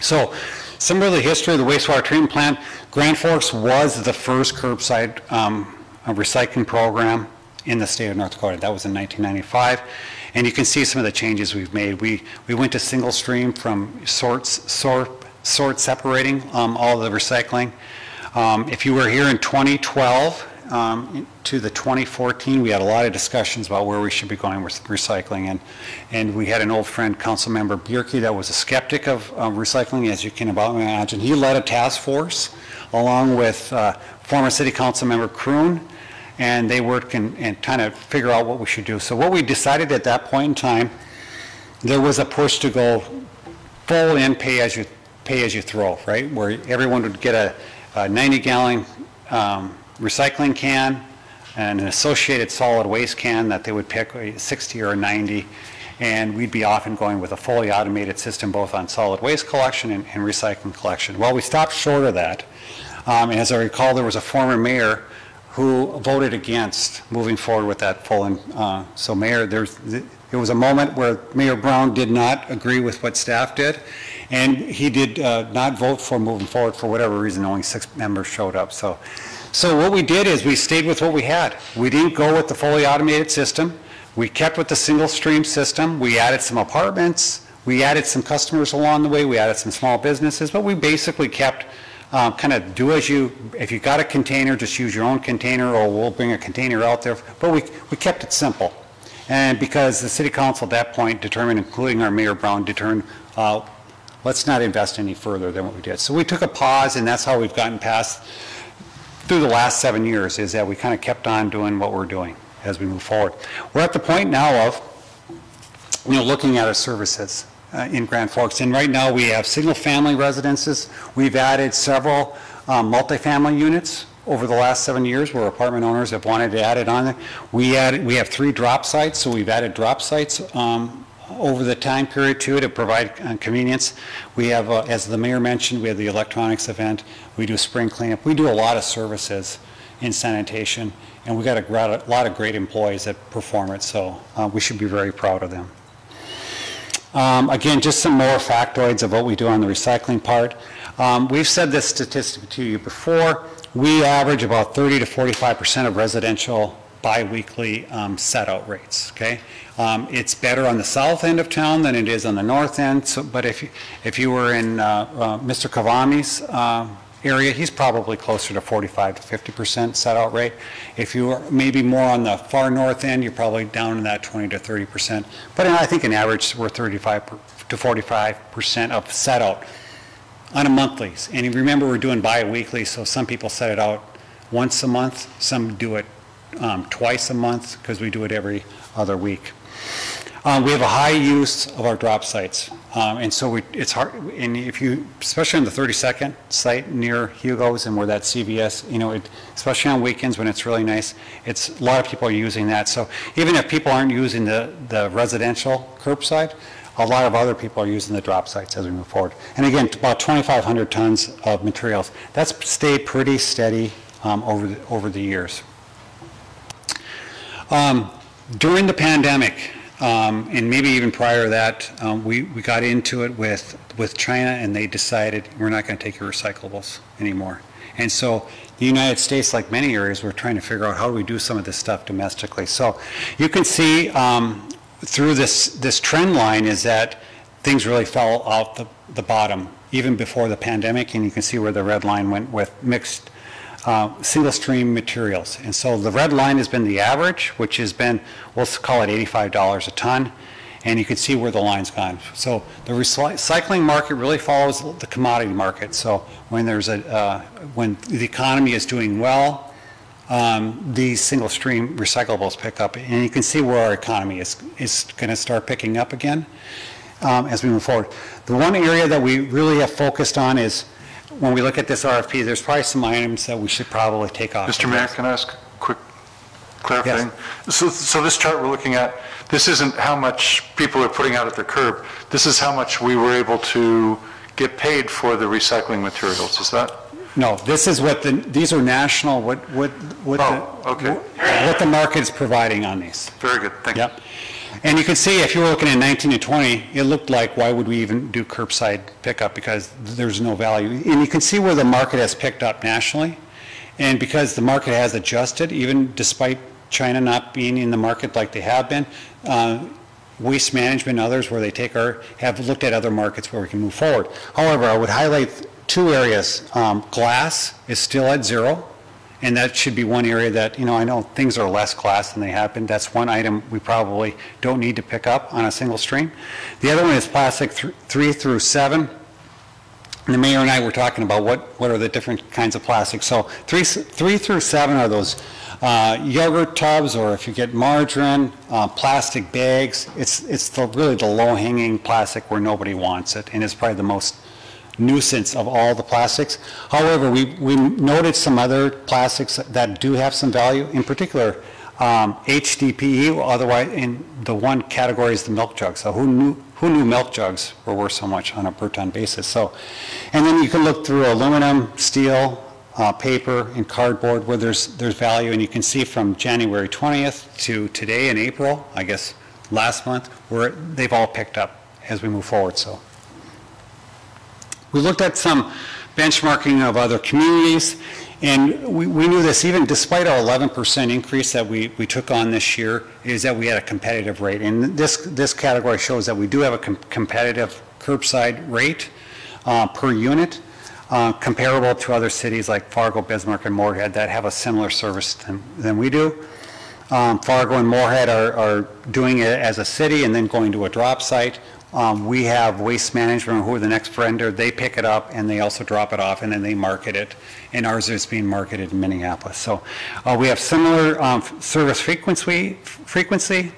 So, similar to the history of the wastewater treatment plant, Grand Forks was the first curbside um, recycling program in the state of North Dakota. That was in 1995. And you can see some of the changes we've made. We, we went to single stream from sorts, sort, sort separating um, all the recycling. Um, If you were here in 2012 um, to the 2014, we had a lot of discussions about where we should be going with recycling. And, and we had an old friend, council member Bjerke, that was a skeptic of recycling, as you can about imagine. He led a task force along with uh, former City Council Member Kreun, and they worked and, and kind of figure out what we should do. So what we decided at that point in time, there was a push to go full in pay as you, pay as you throw, right? Where everyone would get a, a 90 gallon um, recycling can and an associated solid waste can that they would pick a 60 or 90 and we'd be off and going with a fully automated system both on solid waste collection and, and recycling collection. Well, we stopped short of that. Um, as I recall, there was a former mayor who voted against moving forward with that full, and, uh, so Mayor, there's, there was a moment where Mayor Brown did not agree with what staff did, and he did uh, not vote for moving forward for whatever reason, only six members showed up, so. So what we did is we stayed with what we had. We didn't go with the fully automated system. We kept with the single stream system. We added some apartments. We added some customers along the way. We added some small businesses, but we basically kept uh, kind of do as you, if you got a container, just use your own container, or we'll bring a container out there. But we, we kept it simple. And because the city council at that point determined, including our Mayor Brown, determined, uh, let's not invest any further than what we did. So we took a pause, and that's how we've gotten past, through the last seven years, is that we kind of kept on doing what we're doing as we move forward. We're at the point now of, you know, looking at our services uh, in Grand Forks. And right now, we have single-family residences. We've added several um, multifamily units over the last seven years where apartment owners have wanted to add it on. We added, we have three drop sites, so we've added drop sites um, over the time period too to provide uh, convenience. We have, uh, as the mayor mentioned, we have the electronics event. We do spring cleanup. We do a lot of services in sanitation, and we got a, a lot of great employees that perform it, so uh, we should be very proud of them. Um, Again, just some more factoids of what we do on the recycling part. Um, We've said this statistic to you before. We average about 30 to 45% of residential biweekly um, set-out rates, okay? Um, It's better on the south end of town than it is on the north end, so, but if, you- if you were in uh, uh, Mr. Kvamme's uh, area, he's probably closer to 45 to 50% set-out rate. If you are maybe more on the far north end, you're probably down in that 20 to 30%. But I think in average, we're 35 to 45% of set-out on a monthlies. And remember, we're doing bi-weekly, so some people set it out once a month, some do it um, twice a month, because we do it every other week. Uh, We have a high use of our drop sites, Um, and so we, it's hard, and if you, especially on the 32nd site near Hugo's and where that CVS, you know, it- especially on weekends when it's really nice, it's, a lot of people are using that. So even if people aren't using the the residential curbside, a lot of other people are using the drop sites as we move forward. And again, about 2,500 tons of materials. That's stayed pretty steady um, over, the- over the years. Um, During the pandemic, um, and maybe even prior to that, um, we, we got into it with, with China and they decided, we're not going to take your recyclables anymore. And so the United States, like many areas, we're trying to figure out how do we do some of this stuff domestically. So you can see um, through this, this trend line is that things really fell out the, the bottom even before the pandemic, and you can see where the red line went with mixed uh, single stream materials. And so the red line has been the average, which has been, we'll call it $85 a ton, and you can see where the line's gone. So the recycling market really follows the commodity market. So when there's a, uh, when the economy is doing well, um, these single stream recyclables pick up, and you can see where our economy is, is going to start picking up again um, as we move forward. The one area that we really have focused on is when we look at this RFP, there's probably some items that we should probably take off. Mr. Mayor, can I ask a quick clarifying? So, so this chart we're looking at, this isn't how much people are putting out at the curb. This is how much we were able to get paid for the recycling materials, is that? No, this is what the, these are national, what, what, what Oh, the, okay. what the market is providing on these. Very good, thank you. And you can see, if you were looking at 19 to 20, it looked like, why would we even do curbside pickup? Because there's no value. And you can see where the market has picked up nationally. And because the market has adjusted, even despite China not being in the market like they have been, uh, Waste Management and others, where they take our, have looked at other markets where we can move forward. However, I would highlight two areas. Um, Glass is still at zero. And that should be one area that, you know, I know things are less glass than they have been. That's one item we probably don't need to pick up on a single stream. The other one is plastic th- three through seven. And the mayor and I were talking about what, what are the different kinds of plastics. So three, three through seven are those uh, yogurt tubs, or if you get margarine, uh, plastic bags. It's, it's the, really the low-hanging plastic where nobody wants it, and it's probably the most nuisance of all the plastics. However, we, we noted some other plastics that do have some value, in particular, um, HDPE, otherwise, in the one category is the milk jug. So who knew, who knew milk jugs were worth so much on a per ton basis? So, and then you can look through aluminum, steel, uh, paper, and cardboard where there's, there's value, and you can see from January 20th to today in April, I guess, last month, where they've all picked up as we move forward, so. We looked at some benchmarking of other communities, and we, we knew this even despite our 11% increase that we, we took on this year, is that we had a competitive rate. And this, this category shows that we do have a com- competitive curbside rate uh, per unit, uh, comparable to other cities like Fargo, Bismarck, and Moorhead that have a similar service than, than we do. Um, Fargo and Moorhead are, are doing it as a city and then going to a drop site. Um, we have Waste Management, who are the next vendor, they pick it up and they also drop it off and then they market it. And ours is being marketed in Minneapolis. So uh, we have similar um, service frequency. frequency.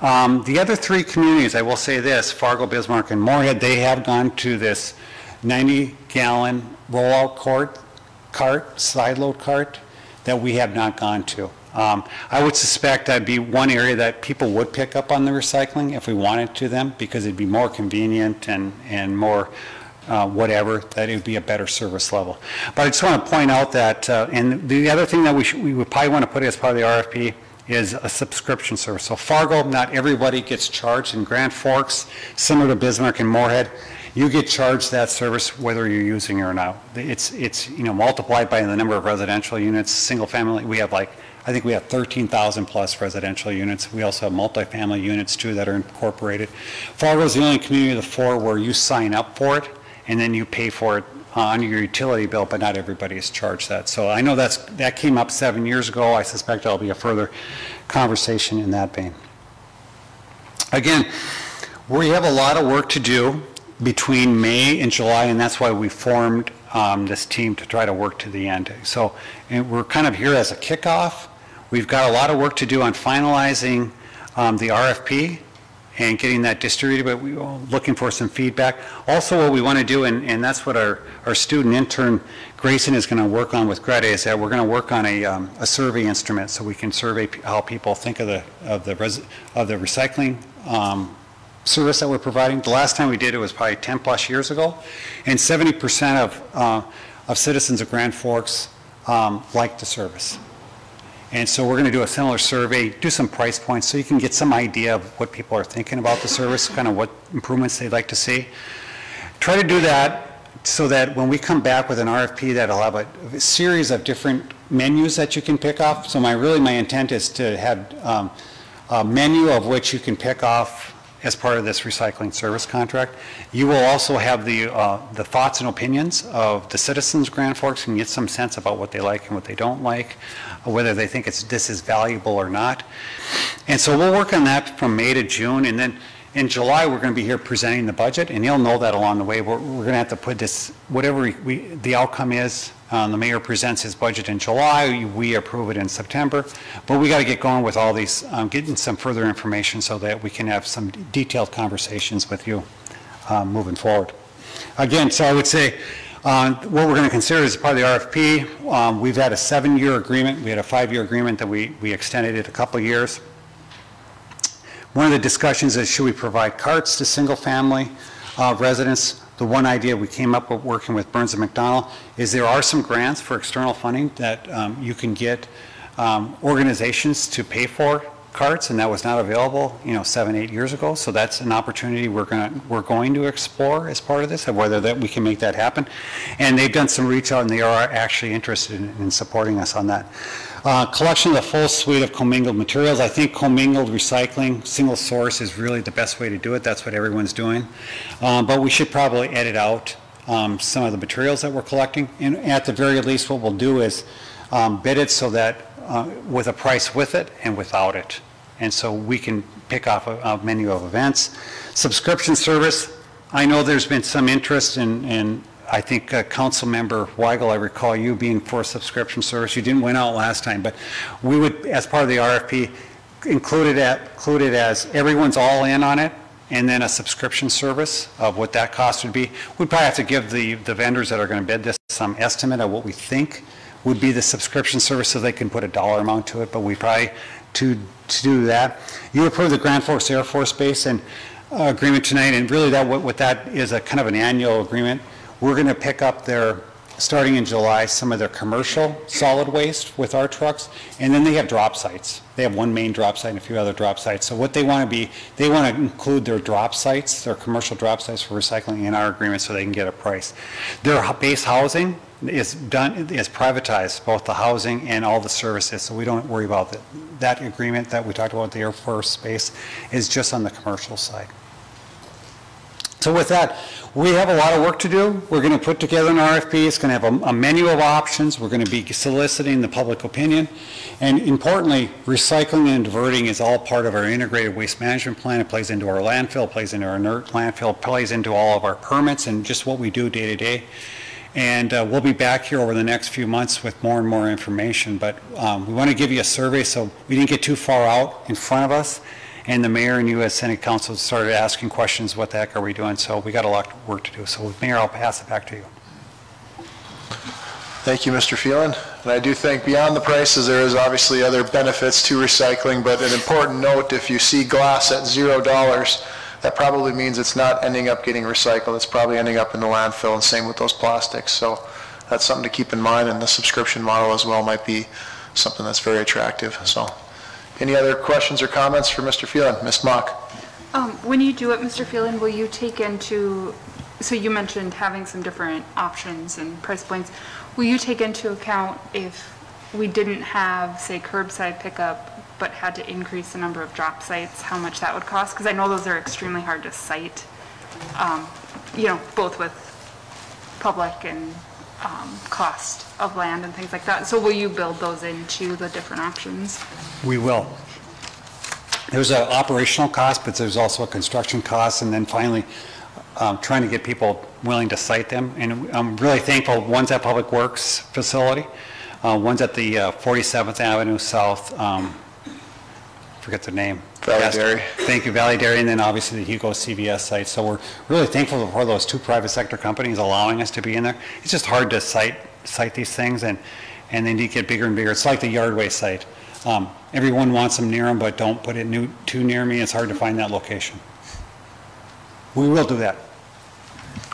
Um, the other three communities, I will say this, Fargo, Bismarck, and Moorhead, they have gone to this 90-gallon rollout cart, cart, side load cart that we have not gone to. Um, I would suspect that'd be one area that people would pick up on the recycling if we wanted to them, because it'd be more convenient and, and more uh, whatever, that it would be a better service level. But I just want to point out that, uh, and the other thing that we should, we would probably want to put as part of the RFP is a subscription service. So Fargo, not everybody gets charged. In Grand Forks, similar to Bismarck and Moorhead, you get charged that service whether you're using it or not. It's, it's, you know, multiplied by the number of residential units, single family, we have like I think we have 13,000 plus residential units. We also have multifamily units too that are incorporated. Fargo is the only community of the four where you sign up for it and then you pay for it on your utility bill, but not everybody is charged that. So I know that's, that came up seven years ago. I suspect there'll be a further conversation in that vein. Again, we have a lot of work to do between May and July, and that's why we formed um, this team to try to work to the end. So we're kind of here as a kickoff. We've got a lot of work to do on finalizing um, the RFP and getting that distributed, but we're looking for some feedback. Also, what we want to do, and, and that's what our, our student intern Grayson is going to work on with Greta, is that we're going to work on a, um, a survey instrument so we can survey how people think of the, of the, of the recycling um, service that we're providing. The last time we did it was probably 10 plus years ago, and 70% of, uh, of citizens of Grand Forks um, like the service. And so we're going to do a similar survey, do some price points, so you can get some idea of what people are thinking about the service, kind of what improvements they'd like to see. Try to do that so that when we come back with an RFP, that'll have a, a series of different menus that you can pick off. So my, really my intent is to have um, a menu of which you can pick off as part of this recycling service contract. You will also have the, uh, the thoughts and opinions of the citizens Grand Forks and get some sense about what they like and what they don't like, whether they think it's, this is valuable or not. And so we'll work on that from May to June, and then in July, we're going to be here presenting the budget, and you'll know that along the way. We're, we're going to have to put this, whatever we- the outcome is, um, the mayor presents his budget in July, we approve it in September, but we got to get going with all these, um, getting some further information so that we can have some detailed conversations with you um, moving forward. Again, so I would say, uh, what we're going to consider is part of the RFP. Um, We've had a seven-year agreement, we had a five-year agreement that we, we extended it a couple of years. One of the discussions is should we provide carts to single-family uh, residents? The one idea we came up with working with Burns and McDonnell is there are some grants for external funding that um, you can get um, organizations to pay for carts, and that was not available, you know, seven, eight years ago. So that's an opportunity we're going to, we're going to explore as part of this, of whether that we can make that happen. And they've done some reach out, and they are actually interested in in supporting us on that. Uh, Collection of the full suite of commingled materials. I think commingled recycling, single source is really the best way to do it. That's what everyone's doing. Um, But we should probably edit out um, some of the materials that we're collecting. And at the very least, what we'll do is um, bid it so that, uh, with a price with it and without it. And so we can pick off a a menu of events. Subscription service, I know there's been some interest in, in I think uh, Councilmember Weigel, I recall you being for subscription service. You didn't win out last time, but we would, as part of the RFP, include it at, include it as everyone's all in on it, and then a subscription service of what that cost would be. We'd probably have to give the, the vendors that are going to bid this some estimate of what we think would be the subscription service so they can put a dollar amount to it, but we probably, to, to do that. You approved the Grand Forks Air Force Base and uh, agreement tonight, and really that, what, what that is a kind of an annual agreement. We're going to pick up their, starting in July, some of their commercial solid waste with our trucks, and then they have drop sites. They have one main drop site and a few other drop sites. So what they want to be, they want to include their drop sites, their commercial drop sites for recycling in our agreement so they can get a price. Their base housing is done, is privatized, both the housing and all the services, so we don't worry about that. That agreement that we talked about the Air Force Base is just on the commercial side. So with that, we have a lot of work to do. We're going to put together an RFP. It's going to have a, a menu of options. We're going to be soliciting the public opinion. And importantly, recycling and diverting is all part of our integrated waste management plan. It plays into our landfill, plays into our inert landfill, plays into all of our permits and just what we do day to day. And uh, we'll be back here over the next few months with more and more information. But um, we want to give you a survey so we didn't get too far out in front of us. And the mayor and U.S. Senate council started asking questions, what the heck are we doing? So we got a lot of work to do. So Mayor, I'll pass it back to you. Thank you, Mr. Feland. And I do think beyond the prices, there is obviously other benefits to recycling, but an important note, if you see glass at zero dollars, that probably means it's not ending up getting recycled. It's probably ending up in the landfill, and same with those plastics. So that's something to keep in mind, and the subscription model as well might be something that's very attractive. So, any other questions or comments for Mr. Feland? Ms. Mock? Um, When you do it, Mr. Feland, will you take into, so you mentioned having some different options and price points. Will you take into account if we didn't have, say, curbside pickup, but had to increase the number of drop sites, how much that would cost? Because I know those are extremely hard to site, um, you know, both with public and um, cost of land and things like that. So will you build those into the different options? We will. There's an operational cost, but there's also a construction cost, and then finally, um, trying to get people willing to site them. And I'm really thankful, one's at Public Works facility, uh, one's at the uh, 47th Avenue South, um, forget the name. Valley Yes. Dairy. Thank you, Valley Dairy, and then obviously the Hugo CVS site. So we're really thankful for those two private sector companies allowing us to be in there. It's just hard to site, site these things, and, and they need to get bigger and bigger. It's like the Yardway site. Um, Everyone wants them near them, but don't put it new- too near me. It's hard to find that location. We will do that.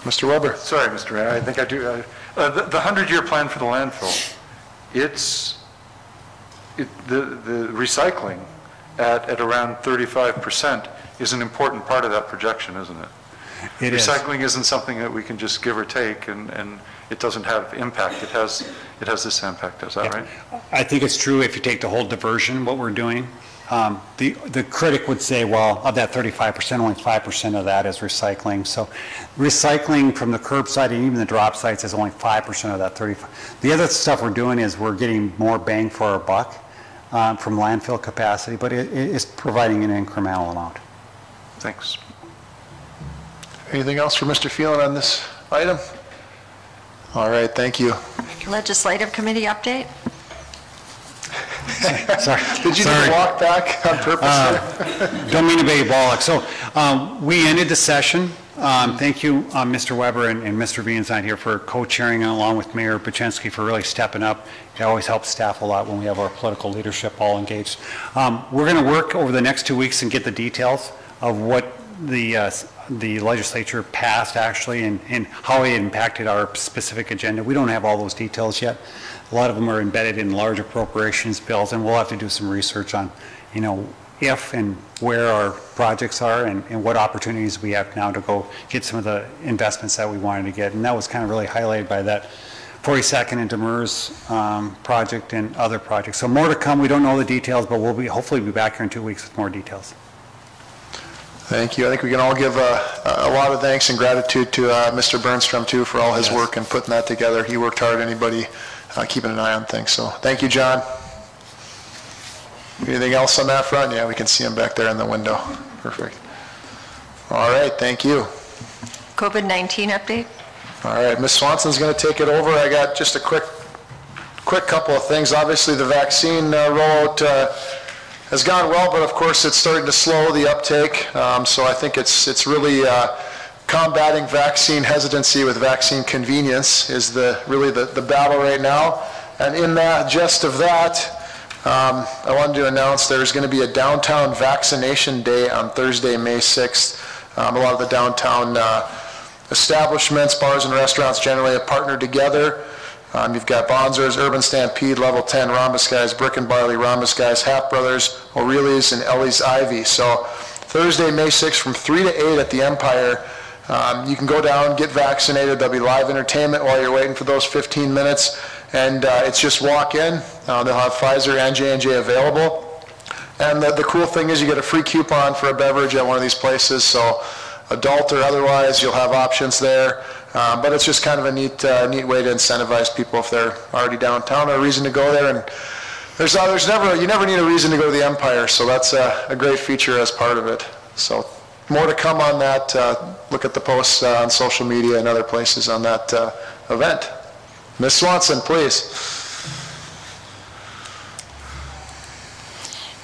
Mr. Weber? Sorry, Mr. Mayor, I think I do, uh, uh, the the 100-year plan for the landfill, it's, it- the the recycling at at around 35% is an important part of that projection, isn't it? It is. Recycling isn't something that we can just give or take, and and it doesn't have impact. It has, it has this impact, is that right? I think it's true if you take the whole diversion, what we're doing. Um, The the critic would say, well, of that 35%, only 5% of that is recycling. So recycling from the curbside and even the drop sites is only 5% of that 35. The other stuff we're doing is we're getting more bang for our buck um, from landfill capacity, but it it is providing an incremental amount. Thanks. Anything else for Mr. Feland on this item? All right, thank you. Legislative committee update? Sorry. Did you Sorry. the walk back on purpose there? Don't mean to be ballak. So um, we ended the session. Um, Thank you, uh, Mr. Weber and and Mr. Vienstein here for co-chairing along with Mayor Bochenski for really stepping up. It always helps staff a lot when we have our political leadership all engaged. Um, We're going to work over the next two weeks and get the details of what the uh, the legislature passed actually and and how it impacted our specific agenda. We don't have all those details yet. A lot of them are embedded in large appropriations bills, and we'll have to do some research on, you know, if and where our projects are and, and what opportunities we have now to go get some of the investments that we wanted to get. And that was kind of really highlighted by that 42nd and Demers um, project and other projects. So more to come. We don't know the details, but we'll be, hopefully be back here in two weeks with more details. Thank you. I think we can all give a, a lot of thanks and gratitude to uh, Mr. Bernstrom too for all his work in putting that together. He worked hard, anybody uh, keeping an eye on things. So thank you, John. Anything else on that front? Yeah, we can see him back there in the window. Perfect. All right, thank you. COVID-19 update? All right, Ms. Swanson's going to take it over. I got just a quick, quick couple of things. Obviously, the vaccine uh, rollout uh, has gone well, but of course, it's starting to slow the uptake. Um, So I think it's, it's really uh, combating vaccine hesitancy with vaccine convenience is the, really the, the battle right now. And in that, gist of that, um, I wanted to announce there's going to be a downtown vaccination day on Thursday, May 6th. Um, A lot of the downtown uh, establishments, bars and restaurants generally have partnered together. Um, You've got Bonzers, Urban Stampede, Level 10, Rhombus Guys, Brick and Barley, Rhombus Guys, Half Brothers, O'Reilly's, and Ellie's Ivy. So Thursday, May 6th, from 3 to 8 at the Empire, um, you can go down, get vaccinated. There'll be live entertainment while you're waiting for those 15 minutes. And uh, it's just walk in. Uh, They'll have Pfizer and J&J available. And the, the cool thing is you get a free coupon for a beverage at one of these places, so adult or otherwise, you'll have options there. Um, but it's just kind of a neat, uh, neat way to incentivize people if they're already downtown or a reason to go there. And there's, uh, there's never, you never need a reason to go to the Empire, so that's a, a great feature as part of it. So more to come on that. Uh, look at the posts on social media and other places on that event. Ms. Swanson, please.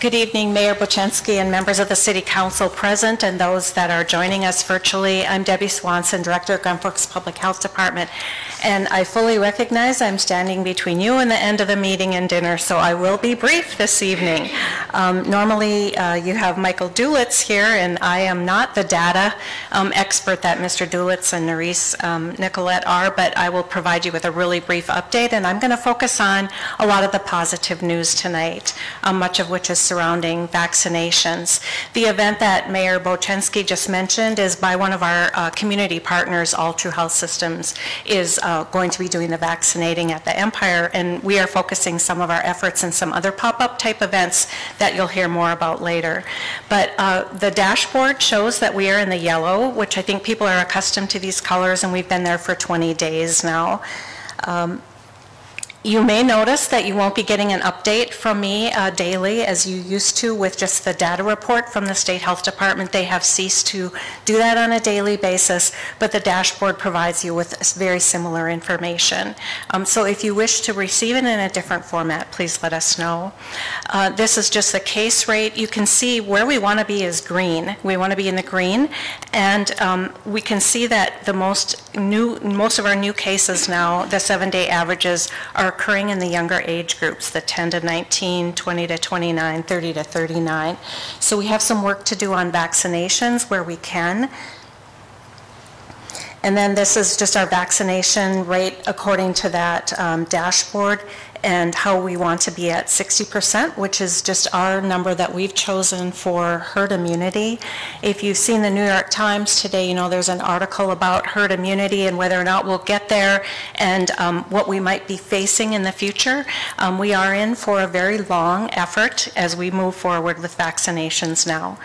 Good evening, Mayor Bochenski and members of the City Council present and those that are joining us virtually. I'm Debbie Swanson, Director of Grand Forks Public Health Department, and I fully recognize I'm standing between you and the end of the meeting and dinner, so I will be brief this evening. Um, Normally, uh, you have Michael Dulitz here, and I am not the data um, expert that Mr. Dulitz and Nerese um, Nicolette are, but I will provide you with a really brief update, and I'm going to focus on a lot of the positive news tonight, um, much of which is surrounding vaccinations. The event that Mayor Bochenski just mentioned is by one of our uh, community partners, Altru Health Systems, is uh, going to be doing the vaccinating at the Empire, and we are focusing some of our efforts in some other pop-up type events that you'll hear more about later. But uh, the dashboard shows that we are in the yellow, which I think people are accustomed to these colors, and we've been there for 20 days now. Um, you may notice that you won't be getting an update from me uh, daily as you used to with just the data report from the State Health Department. They have ceased to do that on a daily basis, but the dashboard provides you with very similar information. Um, so if you wish to receive it in a different format, please let us know. Uh, this is just the case rate. You can see where we want to be is green. We want to be in the green, and um, we can see that the most new, most of our new cases now, the seven-day averages, are occurring in the younger age groups, the 10 to 19, 20 to 29, 30 to 39. So we have some work to do on vaccinations where we can. And then this is just our vaccination rate according to that um, dashboard and how we want to be at 60%, which is just our number that we've chosen for herd immunity. If you've seen the New York Times today, you know there's an article about herd immunity and whether or not we'll get there and um, what we might be facing in the future. Um, we are in for a very long effort as we move forward with vaccinations now.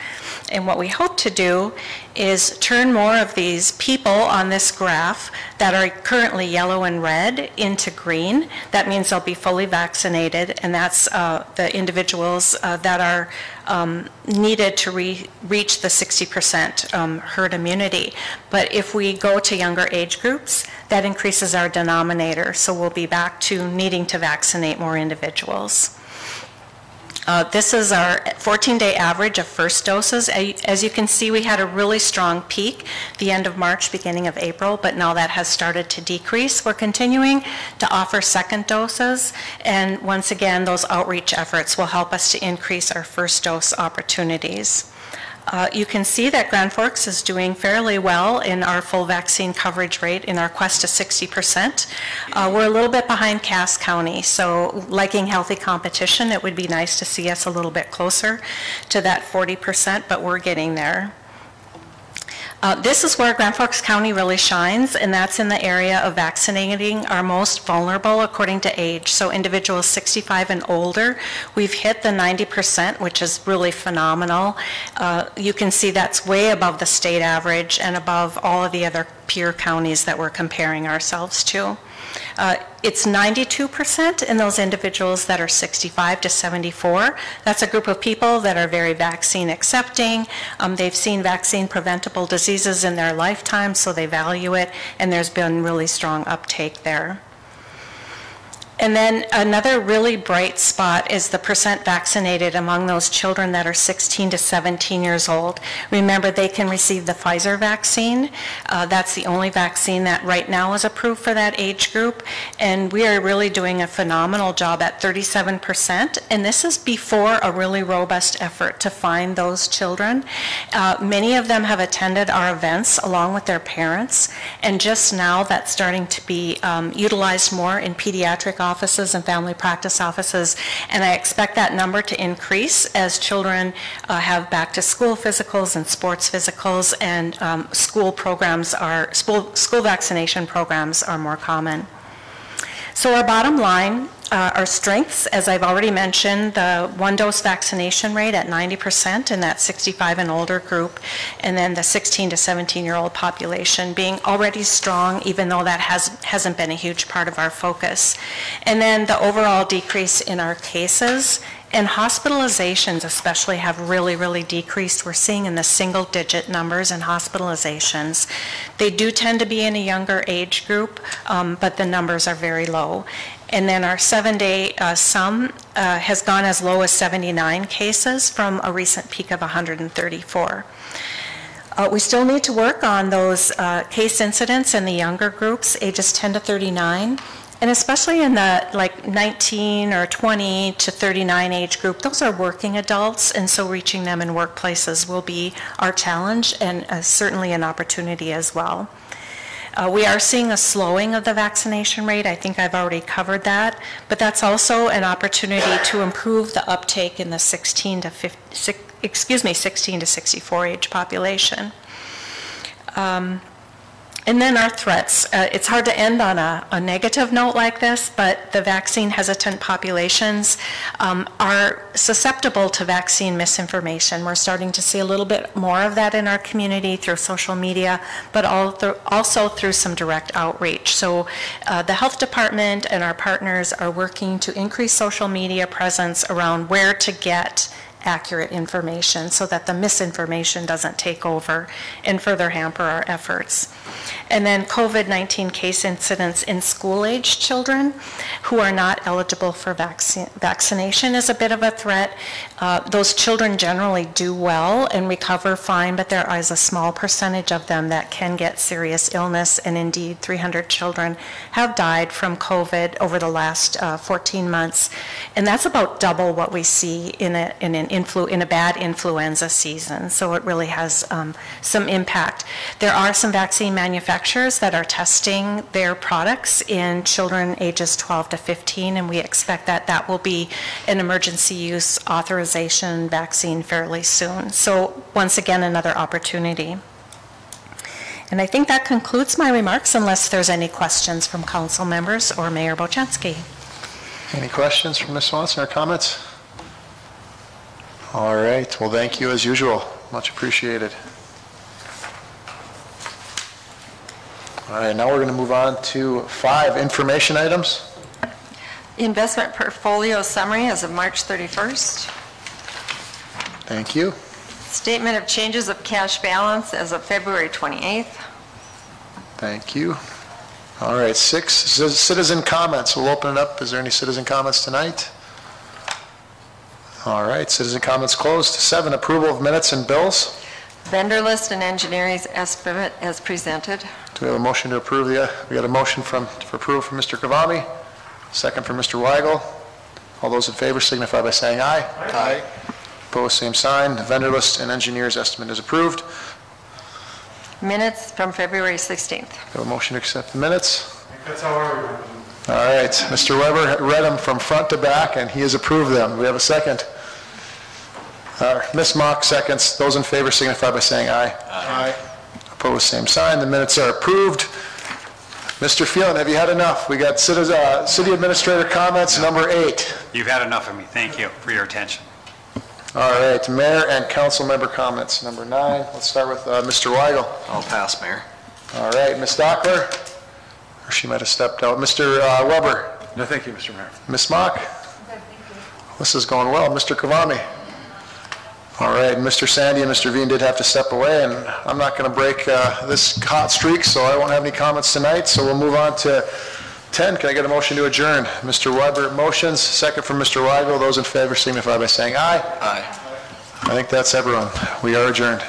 And what we hope to do is turn more of these people on this graph that are currently yellow and red into green. That means they'll be fully vaccinated, and that's uh, the individuals uh, that are um, needed to re reach the 60% um, herd immunity. But if we go to younger age groups, that increases our denominator, so we'll be back to needing to vaccinate more individuals. Uh, This is our 14-day average of first doses. As you can see, we had a really strong peak the end of March, beginning of April, but now that has started to decrease. We're continuing to offer second doses, and once again, those outreach efforts will help us to increase our first dose opportunities. Uh, You can see that Grand Forks is doing fairly well in our full vaccine coverage rate in our quest to 60%. Uh, We're a little bit behind Cass County, so liking healthy competition, it would be nice to see us a little bit closer to that 40%, but we're getting there. Uh, This is where Grand Forks County really shines, and that's in the area of vaccinating our most vulnerable according to age. So individuals 65 and older, we've hit the 90%, which is really phenomenal. Uh, You can see that's way above the state average and above all of the other peer counties that we're comparing ourselves to. Uh, It's 92% in those individuals that are 65 to 74. That's a group of people that are very vaccine accepting. Um, They've seen vaccine preventable diseases in their lifetime, so they value it, and there's been really strong uptake there. And then another really bright spot is the percent vaccinated among those children that are 16 to 17 years old. Remember, they can receive the Pfizer vaccine. Uh, That's the only vaccine that right now is approved for that age group. And we are really doing a phenomenal job at 37%. And this is before a really robust effort to find those children. Uh, Many of them have attended our events along with their parents. And just now, that's starting to be um, utilized more in pediatric offices and family practice offices, and I expect that number to increase as children uh, have back-to-school physicals and sports physicals, and um, school programs are, school school vaccination programs are more common. So our bottom line, uh, our strengths, as I've already mentioned, the one-dose vaccination rate at 90% in that 65 and older group, and then the 16 to 17-year-old population being already strong, even though that has, hasn't been a huge part of our focus. And then the overall decrease in our cases and hospitalizations especially have really, really decreased. We're seeing in the single-digit numbers in hospitalizations. They do tend to be in a younger age group, um, but the numbers are very low. And then our seven-day uh, sum uh, has gone as low as 79 cases from a recent peak of 134. Uh, We still need to work on those uh, case incidents in the younger groups, ages 10 to 39, and especially in the like 19 or 20 to 39 age group, those are working adults, and so reaching them in workplaces will be our challenge and uh, certainly an opportunity as well. Uh, We are seeing a slowing of the vaccination rate. I think I've already covered that. But that's also an opportunity to improve the uptake in the 16 to 50, six- excuse me, 16 to 64 age population. Um, and then our threats. Uh, It's hard to end on a, a negative note like this, but the vaccine hesitant populations um, are susceptible to vaccine misinformation. We're starting to see a little bit more of that in our community through social media, but through- also through some direct outreach. So uh, the health department and our partners are working to increase social media presence around where to get accurate information so that the misinformation doesn't take over and further hamper our efforts. And then COVID-19 case incidents in school-age children who are not eligible for vaccine, vaccination is a bit of a threat. Uh, Those children generally do well and recover fine, but there is a small percentage of them that can get serious illness, and indeed, 300 children have died from COVID over the last uh, 14 months. And that's about double what we see in a, in an influ, in a bad influenza season, so it really has um, some impact. There are some vaccine manufacturers that are testing their products in children ages 12 to 15, and we expect that that will be an emergency use authorization vaccine fairly soon. So once again, another opportunity. And I think that concludes my remarks unless there's any questions from council members or Mayor Bochenski. Any questions from Ms. Swanson or comments? All right, well, thank you as usual. Much appreciated. All right, now we're going to move on to five information items. Investment portfolio summary as of March 31st. Thank you. Statement of changes of cash balance as of February 28th. Thank you. All right, six, citizen comments. We'll open it up. Is there any citizen comments tonight? All right, citizen comments closed. Seven, approval of minutes and bills. Vendor list and engineering estimate as presented. Do we have a motion to approve the, we got a motion from, for approval from Mr. Kvamme, second from Mr. Weigel. All those in favor signify by saying aye. Aye. Opposed, same sign. The vendor list and engineer's estimate is approved. Minutes from February 16th. We have a motion to accept the minutes. That's how I remember. All right, Mr. Weber read them from front to back, and he has approved them. We have a second? Uh, Ms. Mock seconds. Those in favor signify by saying aye. Aye. Opposed, same sign. The minutes are approved. Mr. Feland, have you had enough? We got citi- uh, city administrator comments, number eight. You've had enough of me. Thank you for your attention. All right, mayor and council member comments, number nine. Let's start with uh, Mr. Weigel. I'll pass, Mayor. All right, Ms. Dachtler? Or she might have stepped out. Mr. uh, Weber? No, thank you, Mr. Mayor. Ms. Mock? This is going well. Mr. Kvamme? All right, Mr. Sande and Mr. Vein did have to step away, and I'm not going to break uh, this hot streak, so I won't have any comments tonight, so we'll move on to 10, can I get a motion to adjourn? Mr. Weber motions, second from Mr. Weigel. Those in favor signify by saying aye. Aye. I think that's everyone. We are adjourned.